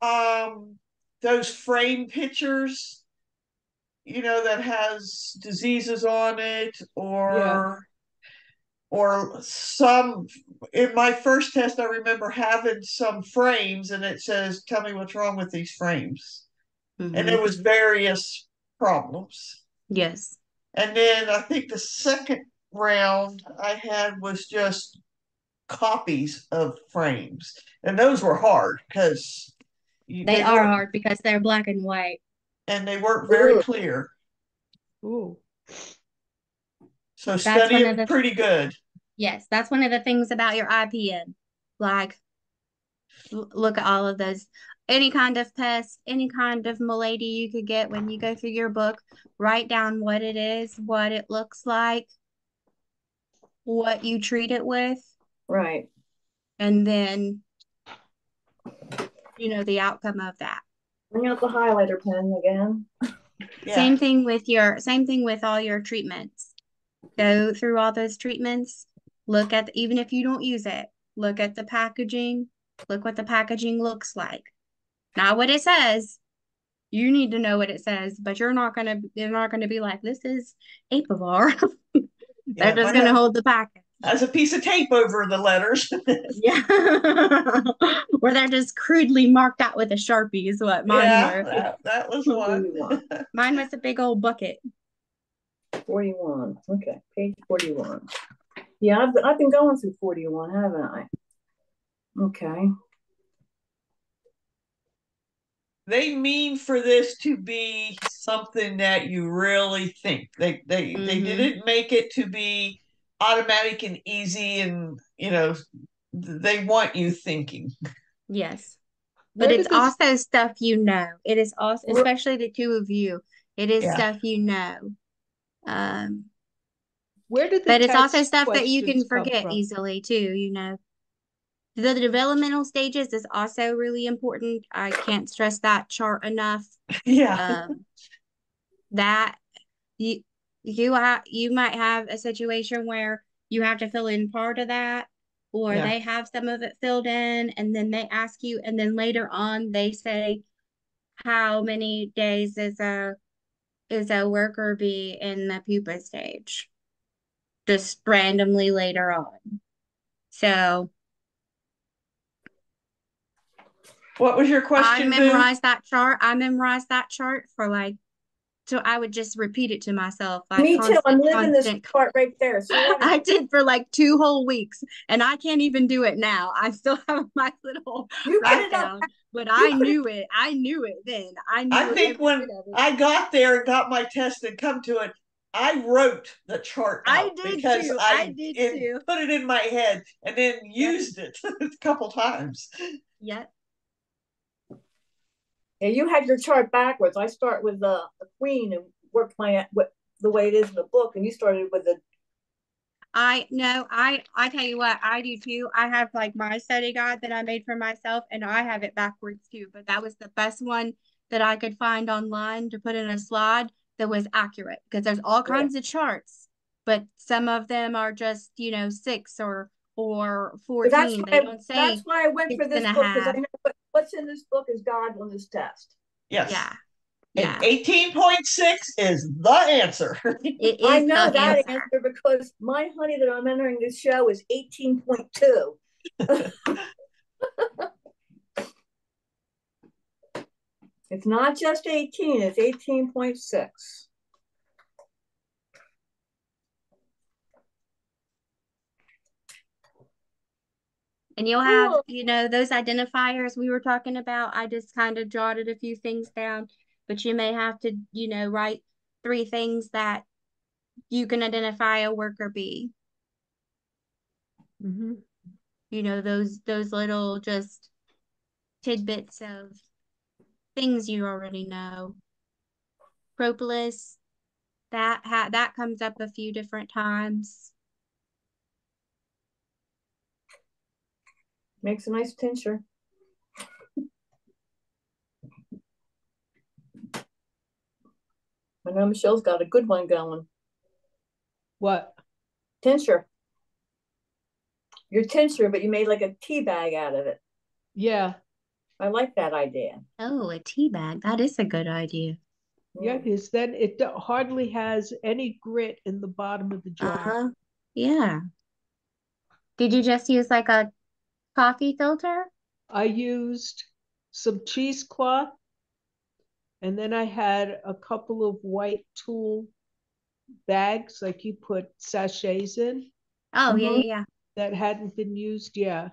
um those frame pictures, you know, that has diseases on it or or some in my first test I remember having some frames and it says, Tell me what's wrong with these frames. And Mhm. there was various problems. Yes. And then I think the second round I had was just copies of frames. And those were hard because They are hard because they're black and white. And they weren't very Ooh. clear. Ooh. So That's study one them of the- pretty good. Yes, that's one of the things about your IPM. Like, l- look at all of those. Any kind of pest, any kind of malady you could get when you go through your book, write down what it is, what it looks like, what you treat it with, Right. and then, you know, the outcome of that. Bring out the highlighter pen again. Yeah. Same thing with your, same thing with all your treatments. Go through all those treatments. Look at, the, even if you don't use it, look at the packaging. Look what the packaging looks like. Not what it says. You need to know what it says, but you're not gonna, you're not gonna be like, this is Apivar. Yeah, They're just gonna hold the packet. Has a piece of tape over the letters. Yeah. Or they're just crudely marked out with a Sharpie is what mine yeah, were. that, that was one. 41. Mine was a big old bucket. 41. Okay, page 41. Yeah, I've, I've been going through 41, haven't I? Okay. they mean for this to be something that you really think. They they they Mhm. didn't make it to be automatic and easy and you know they want you thinking. Yes. But Where it's did this- also stuff you know. It is also, especially the two of you, it is Yeah. stuff you know. Um, Where did the but it's also stuff that you can forget from? easily too, you know. The developmental stages is also really important. I can't stress that chart enough. Yeah. Um, that you you ha you might have a situation where you have to fill in part of that, or Yeah. they have some of it filled in, and then they ask you, and then later on they say, how many days is a is a worker bee in the pupa stage? Just randomly later on. So What was your I question, Boo? memorized that chart. I memorized that chart for like, so I would just repeat it to myself. Like Me too. I'm constant, living this constant. part right there. So I did for like two whole weeks, and I can't even do it now. I still have my little you put write it down, but I knew it. I knew it then. I knew. I every think when of it. I got there and got my test and come to it, I wrote the chart I did because too. I, I did in- too. put it in my head and then used it a couple times. Yep. Yeah, you had your chart backwards. I start with the, the queen and work my what the way it is in the book, and you started with the I no, I I tell you what, I do too. I have like my study guide that I made for myself, and I have it backwards too. But that was the best one that I could find online to put in a slide that was accurate because there's all Yeah. kinds of charts, but some of them are just you know six or or But that's fourteen. why say that's why I went for this book because I know what, what's in this book is God on this test. Yes. yeah, yeah. 18.6 is the answer. It I know the that answer. answer because my honey that I'm entering this show is 18.2. it's not just 18, it's 18.6. And you'll have, Cool. you know, those identifiers we were talking about. I just kind of jotted a few things down, but you may have to, you know, write three things that you can identify a worker bee. Mhm. You know, those those little just tidbits of things you already know. Propolis, that ha that comes up a few different times. Makes a nice tincture. I know Michelle's got a good one going. What? Tincture. Your tincture, but you made like a tea bag out of it. Yeah, I like that idea. Oh, a tea bag. That is a good idea. yeah, because then it hardly has any grit in the bottom of the jar. Uh-huh. Yeah. Did you just use like a coffee filter? I used some cheesecloth, and then I had a couple of white tulle bags, like you put sachets in, Oh, yeah, Mhm. yeah, yeah. that hadn't been used. Yeah,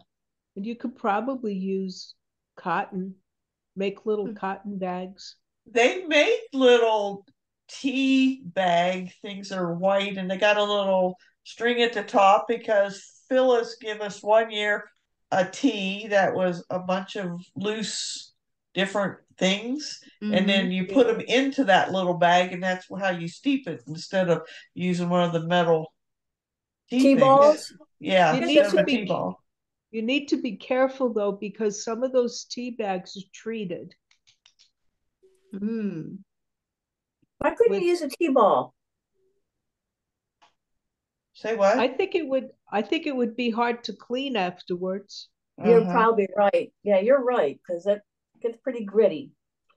and you could probably use cotton, make little Hmm. cotton bags. they make little tea bag things that are white and they got a little string at the top because Phyllis gave us one year a tea that was a bunch of loose different things and then you put them into that little bag and that's how you steep it instead of using one of the metal tea, Tea balls? Yeah, You need to be- tea ball. You need to be careful though, because some of those tea bags are treated. Mm. Why couldn't With- you use a tea ball? Say what? I think it would, I think it would be hard to clean afterwards. You're Uh-huh. probably right. Yeah, you're right, because that gets pretty gritty.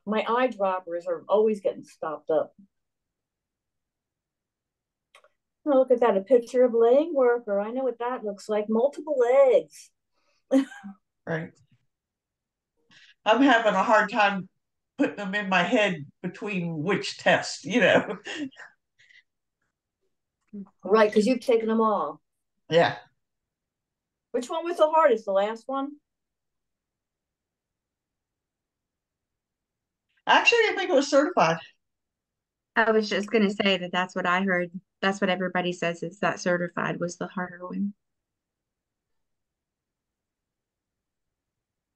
My eyedroppers are always getting stopped up. Oh, look at that, a picture of laying worker. I know what that looks like. Multiple legs. Right. I'm having a hard time putting them in my head between which test, you know. Right, because you've taken them all. Yeah. Which one was the hardest? The last one? Actually, I think it was certified. I was just gonna say that that's what I heard. That's what everybody says is that certified was the harder one.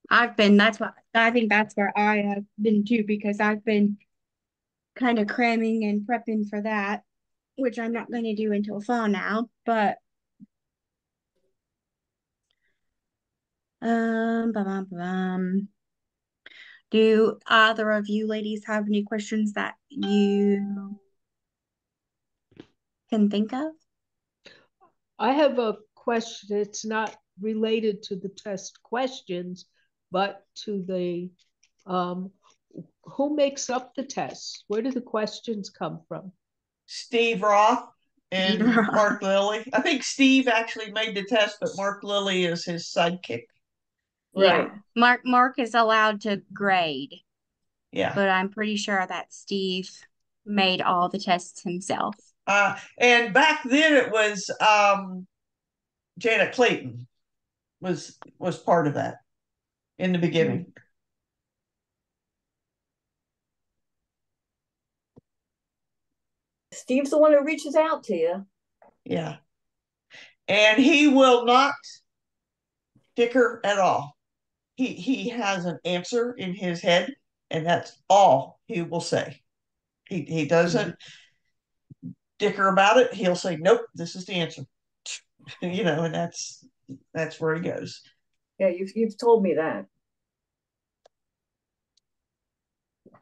I've been, that's what, I think that's where I have been too, because I've been kind of cramming and prepping for that, which I'm not gonna do until fall now, but Um, bum, bum, bum. Do either of you ladies have any questions that you can think of? I have a question. It's not related to the test questions, but to the um, who makes up the tests? Where do the questions come from? Steve Roth and Steve Roth. Mark Lilly. I think Steve actually made the test, but Mark Lilly is his sidekick. Right. Yeah. Mark Mark is allowed to grade, Yeah. but I'm pretty sure that Steve made all the tests himself. Uh, and back then it was um, Janet Clayton was was part of that in the beginning. Steve's the one who reaches out to you. Yeah. And he will not dicker at all. He he has an answer in his head, and that's all he will say. He he doesn't dicker about it. He'll say, Nope, this is the answer. you know, and that's that's where he goes. Yeah, you've you've told me that.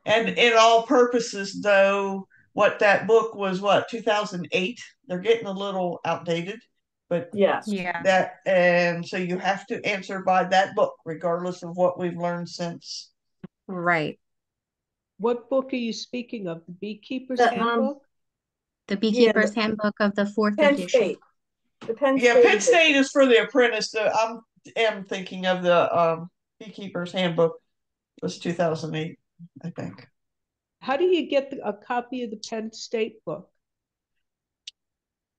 And in all purposes, though, what that book was what, 2008? They're getting a little outdated, but Yes. Yeah. that and so you have to answer by that book regardless of what we've learned since Right. What book are you speaking of? The Beekeeper's The, um, Handbook? The Beekeeper's Handbook of the fourth Penn edition. State. The Penn yeah State. penn edition. state is for the apprentice the, i'm am thinking of the um beekeeper's handbook it was 2008 i think How do you get the, a copy of the Penn State book?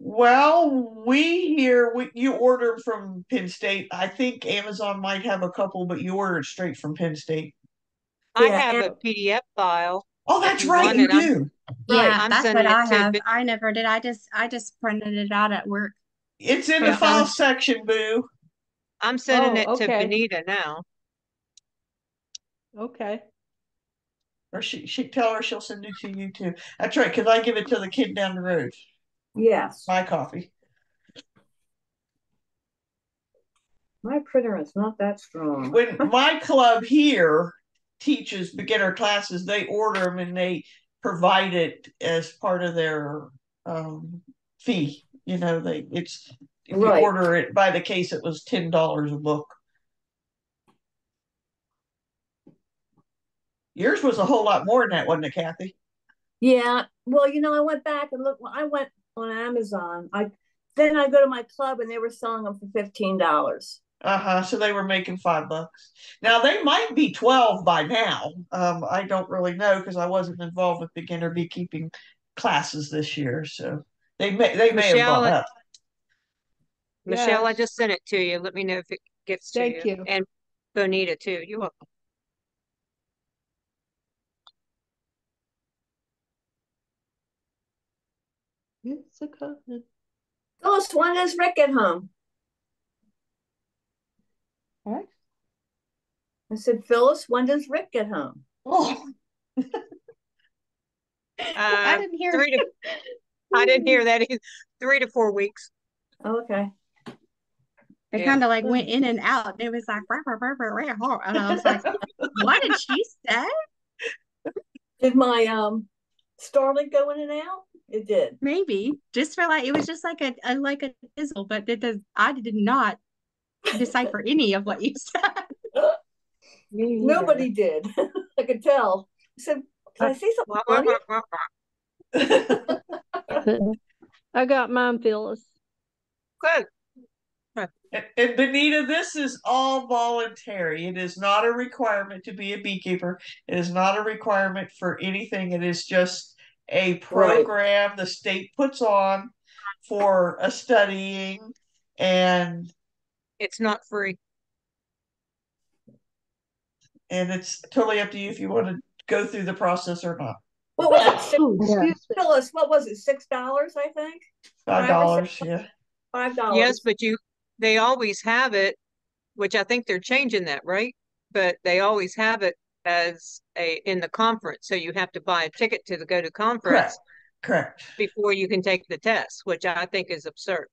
well we here we you order from penn state i think amazon might have a couple but you order it straight from penn state I Yeah, have a PDF file. oh that's you right want you it, I'm- do Yeah, I'm that's what I it to have. Bi- I never did. I just I just printed it out at work. it's in the Yeah. file section boo I'm sending Oh, it to okay. Benita now. Okay. Or she she tell her she'll send it to you too that's right because i give it to the kid down the road Yes. my coffee My printer is not that strong. when my club here teaches beginner classes, they order them and they provide it as part of their um, fee. You know, they it's if Right. you order it by the case, it was ten dollars a book. Yours was a whole lot more than that, wasn't it, Kathy? Yeah. Well, you know, I went back and looked. I went on Amazon. I then I go to my club and they were selling them for fifteen dollars. Uh huh. So they were making five bucks. Now they might be twelve by now. Um, I don't really know because I wasn't involved with beginner beekeeping classes this year. So they may they may have gone up. Michelle, I just sent it to you. Let me know if it gets to Thank you. you. And Bonita too. You're welcome. It's a covenant. Phyllis, when is Rick at home? What? I said, Phyllis, when does Rick get home? Oh, I Uh, didn't hear. three to, I didn't hear that either. Three to four weeks. Oh, okay. It Yeah. kind of like went in and out. It was like, rah, rah, rah, rah, rah, rah. and I was like, what did she say? Did my um Starlink go in and out? It did. Maybe just for like it was just like a, a like a fizzle, but it does. I did not decipher any of what you said. Nobody did. I could tell. I said, Did I say something. I got mine, Phyllis. Good. and, and Benita, this is all voluntary. It is not a requirement to be a beekeeper. It is not a requirement for anything. It is just a program the state puts on for a studying and It's not free. and it's totally up to you if you want to go through the process or not. What was it? Six, Oh, excuse me. Phyllis, what was it? Six dollars, I think? Five Five dollars, yeah. Five dollars. Yes, but you, they always have it, which I think they're changing that, right? But they always have it as a, in the conference. So you have to buy a ticket to the go to conference Correct. Correct. before you can take the test, which I think is absurd.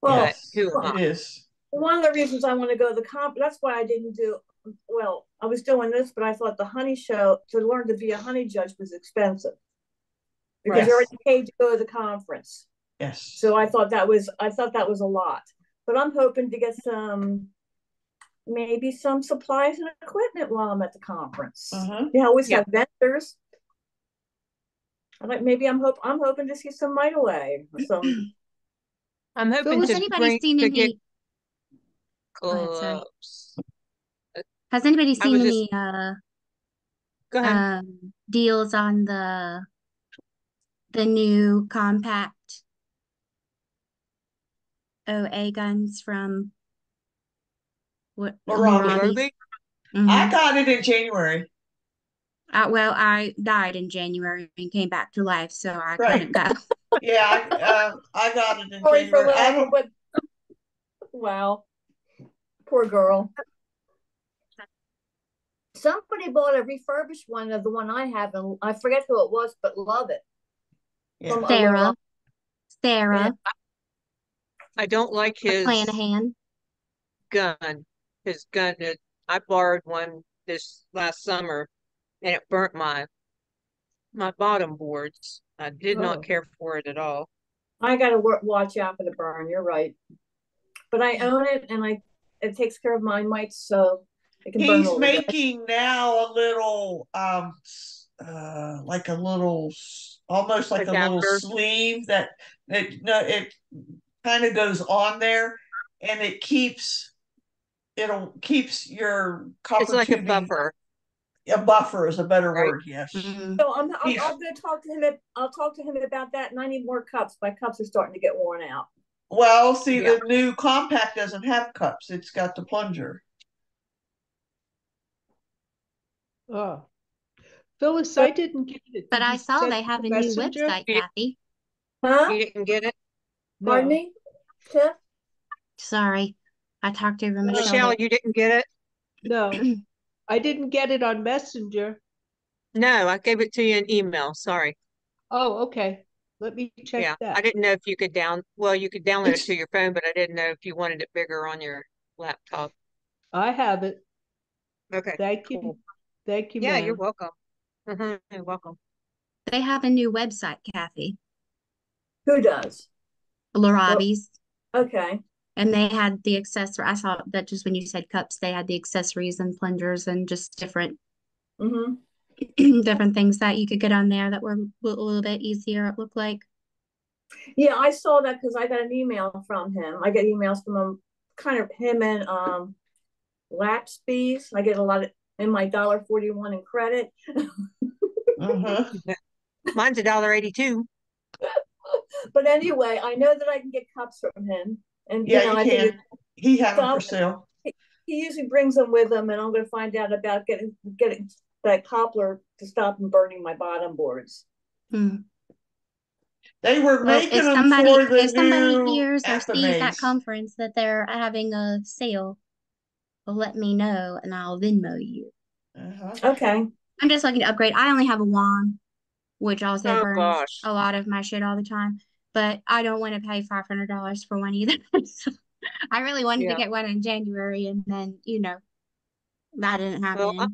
Well, yes, who am it is. one of the reasons I want to go to the comp, that's why I didn't do, well, I was doing this, but I thought the honey show, to learn to be a honey judge was expensive. Because Yes. you already paid to go to the conference. Yes. So I thought that was, I thought that was a lot. But I'm hoping to get some, maybe some supplies and equipment while I'm at the conference. Uh-huh. You always Yeah. have vendors. I like, maybe I'm hope, I'm hoping to see some Mite Away or some, I'm hoping Phyllis, Has to anybody bring, seen to get any, Go ahead, has anybody seen was any, uh, Go ahead. um, deals on the, the new compact OA guns from what? Larabi. Larabi? Roby? Mhm. I got it in January. Uh, well, I died in January and came back to life, so I Right. couldn't go. Yeah, I, uh, I got it in sorry for January. I don't, but, wow. Poor girl. Somebody bought a refurbished one of the one I have, and I forget who it was, but love it. yeah. From Sarah, Aurora. Sarah I don't like his Clanahan. gun. His gun, it, I borrowed one this last summer and it burnt my my bottom boards. I did Oh. not care for it at all. I gotta work, watch out for the burn, you're right. But I own it and I, it takes care of my mites, so it can burn a He's bit. making now a little, um, uh, like a little, almost like a little sleeve that, it, no, it kind of goes on there and it keeps, it'll, keeps your It's copper like a buffer. A buffer is a better Right. word, yes. Mhm. So I'm, I'm, He's- I'm gonna talk to him, ab- I'll talk to him about that and I need more cups. My cups are starting to get worn out. Well, see, Yeah. the new compact doesn't have cups. It's got the plunger. Oh. Phyllis, I didn't get it. But Did I saw they have to a new Messenger? website, Yeah. Kathy. Huh? You didn't get it? Pardon No. me? Tiff? Sorry, I talked to Michelle. Michelle, you didn't get it? No, I didn't get it on Messenger. No, I gave it to you in email. Sorry. Oh, okay. Let me check Yeah, that. I didn't know if you could down, well, you could download it It's- to your phone, but I didn't know if you wanted it bigger on your laptop. I have it. Okay. Thank you. Thank you, Yeah, you're ma'am. welcome. Mhm, You're welcome. They have a new website, Kathy. Who does? Larabi's. Okay. And they had the accessory. I saw that just when you said cups, they had the accessories and plungers and just different Mm-hmm. different things that you could get on there that were a little, little bit easier, it looked like. Yeah, I saw that because I got an email from him. I get emails from him, kind of him and um Lapp's Bees. I get a lot of in my dollar forty one in credit. Uh-huh. Mine's a dollar eighty-two. But anyway, I know that I can get cups from him. And you Yeah, know, you I can. He have them for sale. he usually brings them with him, and I'm going to find out about getting getting that cobbler to stop him burning my bottom boards. Hmm. They were Well, making if them somebody for the if somebody new hears or sees that conference that they're having a sale, let me know and I'll Venmo you. Uh-huh. Okay. I'm just looking to upgrade. I only have a wand, which also Oh, burns gosh. a lot of my shit all the time. But I don't want to pay five hundred dollars for one either. So I really wanted Yeah. to get one in January, and then you know that didn't happen. Well,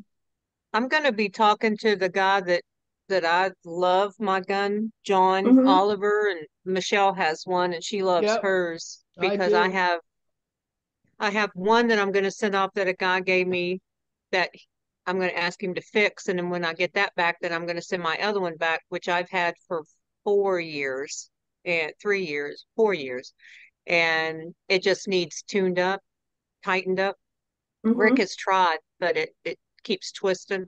I'm gonna be talking to the guy that that I love my gun, John Mhm. Oliver, and Michelle has one and she loves Yep, hers because I do. have I have one that I'm gonna send off that a guy gave me that I'm gonna ask him to fix, and then when I get that back, then I'm gonna send my other one back, which I've had for four years and three years, four years, and it just needs tuned up, tightened up. Mhm. Rick has tried, but it it keeps twisting.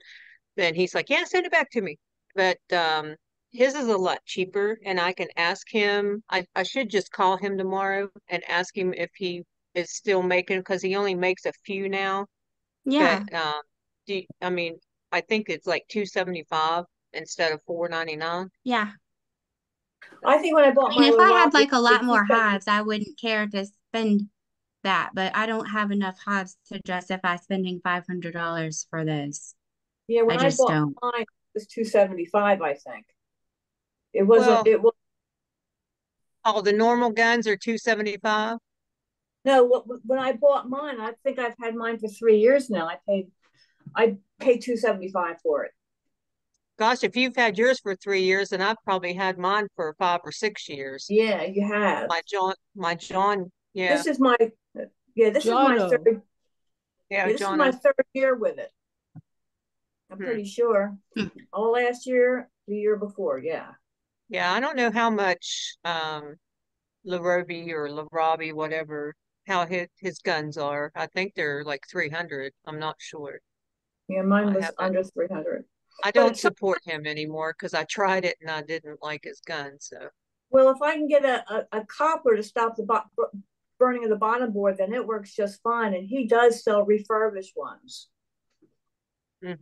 Then he's like, "Yeah, send it back to me." But um, his is a lot cheaper, and I can ask him. I I should just call him tomorrow and ask him if he is still making because he only makes a few now. yeah, But um, do you- I mean, I think it's like two seventy five instead of four ninety nine. yeah. I think when I I bought mean, my if I had like a lot more hives, I wouldn't care to spend that. But I don't have enough hives to justify spending five hundred dollars for this. Yeah, when I I, bought don't. mine, it was two seventy five. I think it wasn't. Well- it was All oh, the normal guns are two seventy five. No, when I bought mine, I think I've had mine for three years now. I paid, I paid two seventy five for it. Gosh, if you've had yours for three years, then I've probably had mine for five or six years. Yeah, you have. My John, my John, yeah, This is my, yeah, this is my third, yeah, this is my third year with it. I'm Hmm. pretty sure. All last year, the year before, yeah. Yeah, I don't know how much um LaRoby or LaRobbie, whatever, how his his guns are. I think they're like 300. I'm not sure. Yeah, mine I was under three hundred. I don't it's support him anymore because I tried it and I didn't like his gun. So Well, if I can get a, a, a copper to stop the bo- burning of the bottom board, then it works just fine. And he does sell refurbished ones. hmm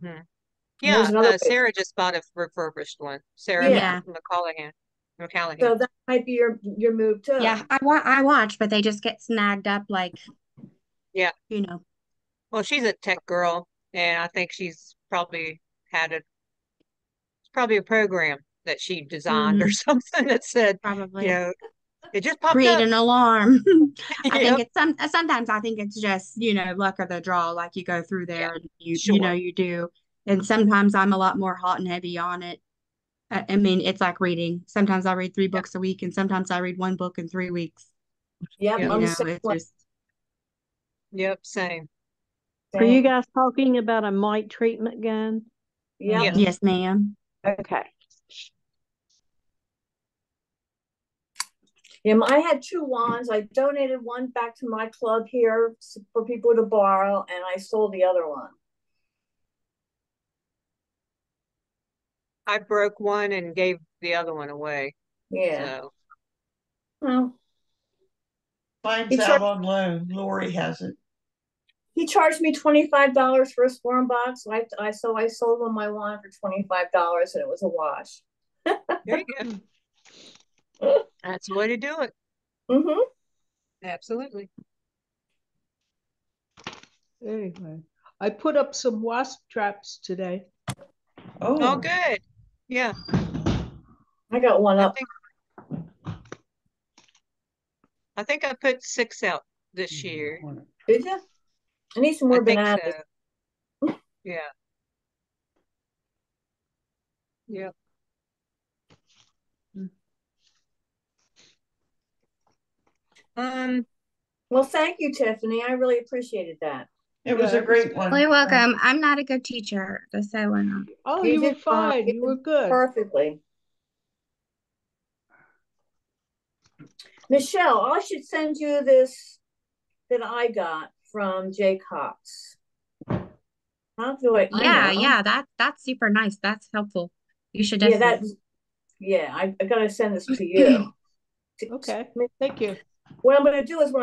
Yeah, uh. Sarah just bought a refurbished one. Sarah Yeah. McCallahan. McCallahan. So that might be your your move too. Yeah, I wa I watch, but they just get snagged up like, Yeah. you know, Well, she's a tech girl, and I think she's probably had a it's probably a program that she designed or mm-hmm. something that said, probably you know, it just popped create up. an alarm. I think it's some sometimes I think it's just, you know, luck of the draw, like you go through there and you sure. you know you do. And sometimes I'm a lot more hot and heavy on it. I, I mean, it's like reading. Sometimes I read three books a week and sometimes I read one book in three weeks. Yep, Yeah. You know, same it's just Yep, same. Are you guys talking about a mite treatment gun? Yeah. Yeah. yes, ma'am. Okay. Yeah, I had two wands. I donated one back to my club here for people to borrow, and I sold the other one. I broke one and gave the other one away. Yeah. So Well, Mine's out on loan. Lori has it. He charged me twenty five dollars for a storm box. So I, I so I sold him my wand for twenty five dollars, and it was a wash. there you. That's the way to do it. Mm-hmm. Absolutely. Anyway, I put up some wasp traps today. Oh, Oh, good. Yeah. I got one I up. think I think I put six out this year. Did you? I need some more think bananas. so. Yeah. Yep. Um, Well, thank you, Tiffany. I really appreciated that. it was Yeah, a it was great one. You're welcome. I'm not a good teacher, just so we're not. Oh, You you were fine. fine. You You were good. Perfectly. Michelle, I should send you this that I got from Jay Cox. How do I? I Yeah, know. yeah, that that's super nice. That's helpful. You should Yeah, definitely. that's, yeah, I, I gotta send this to you. Okay, thank you. What I'm gonna do is when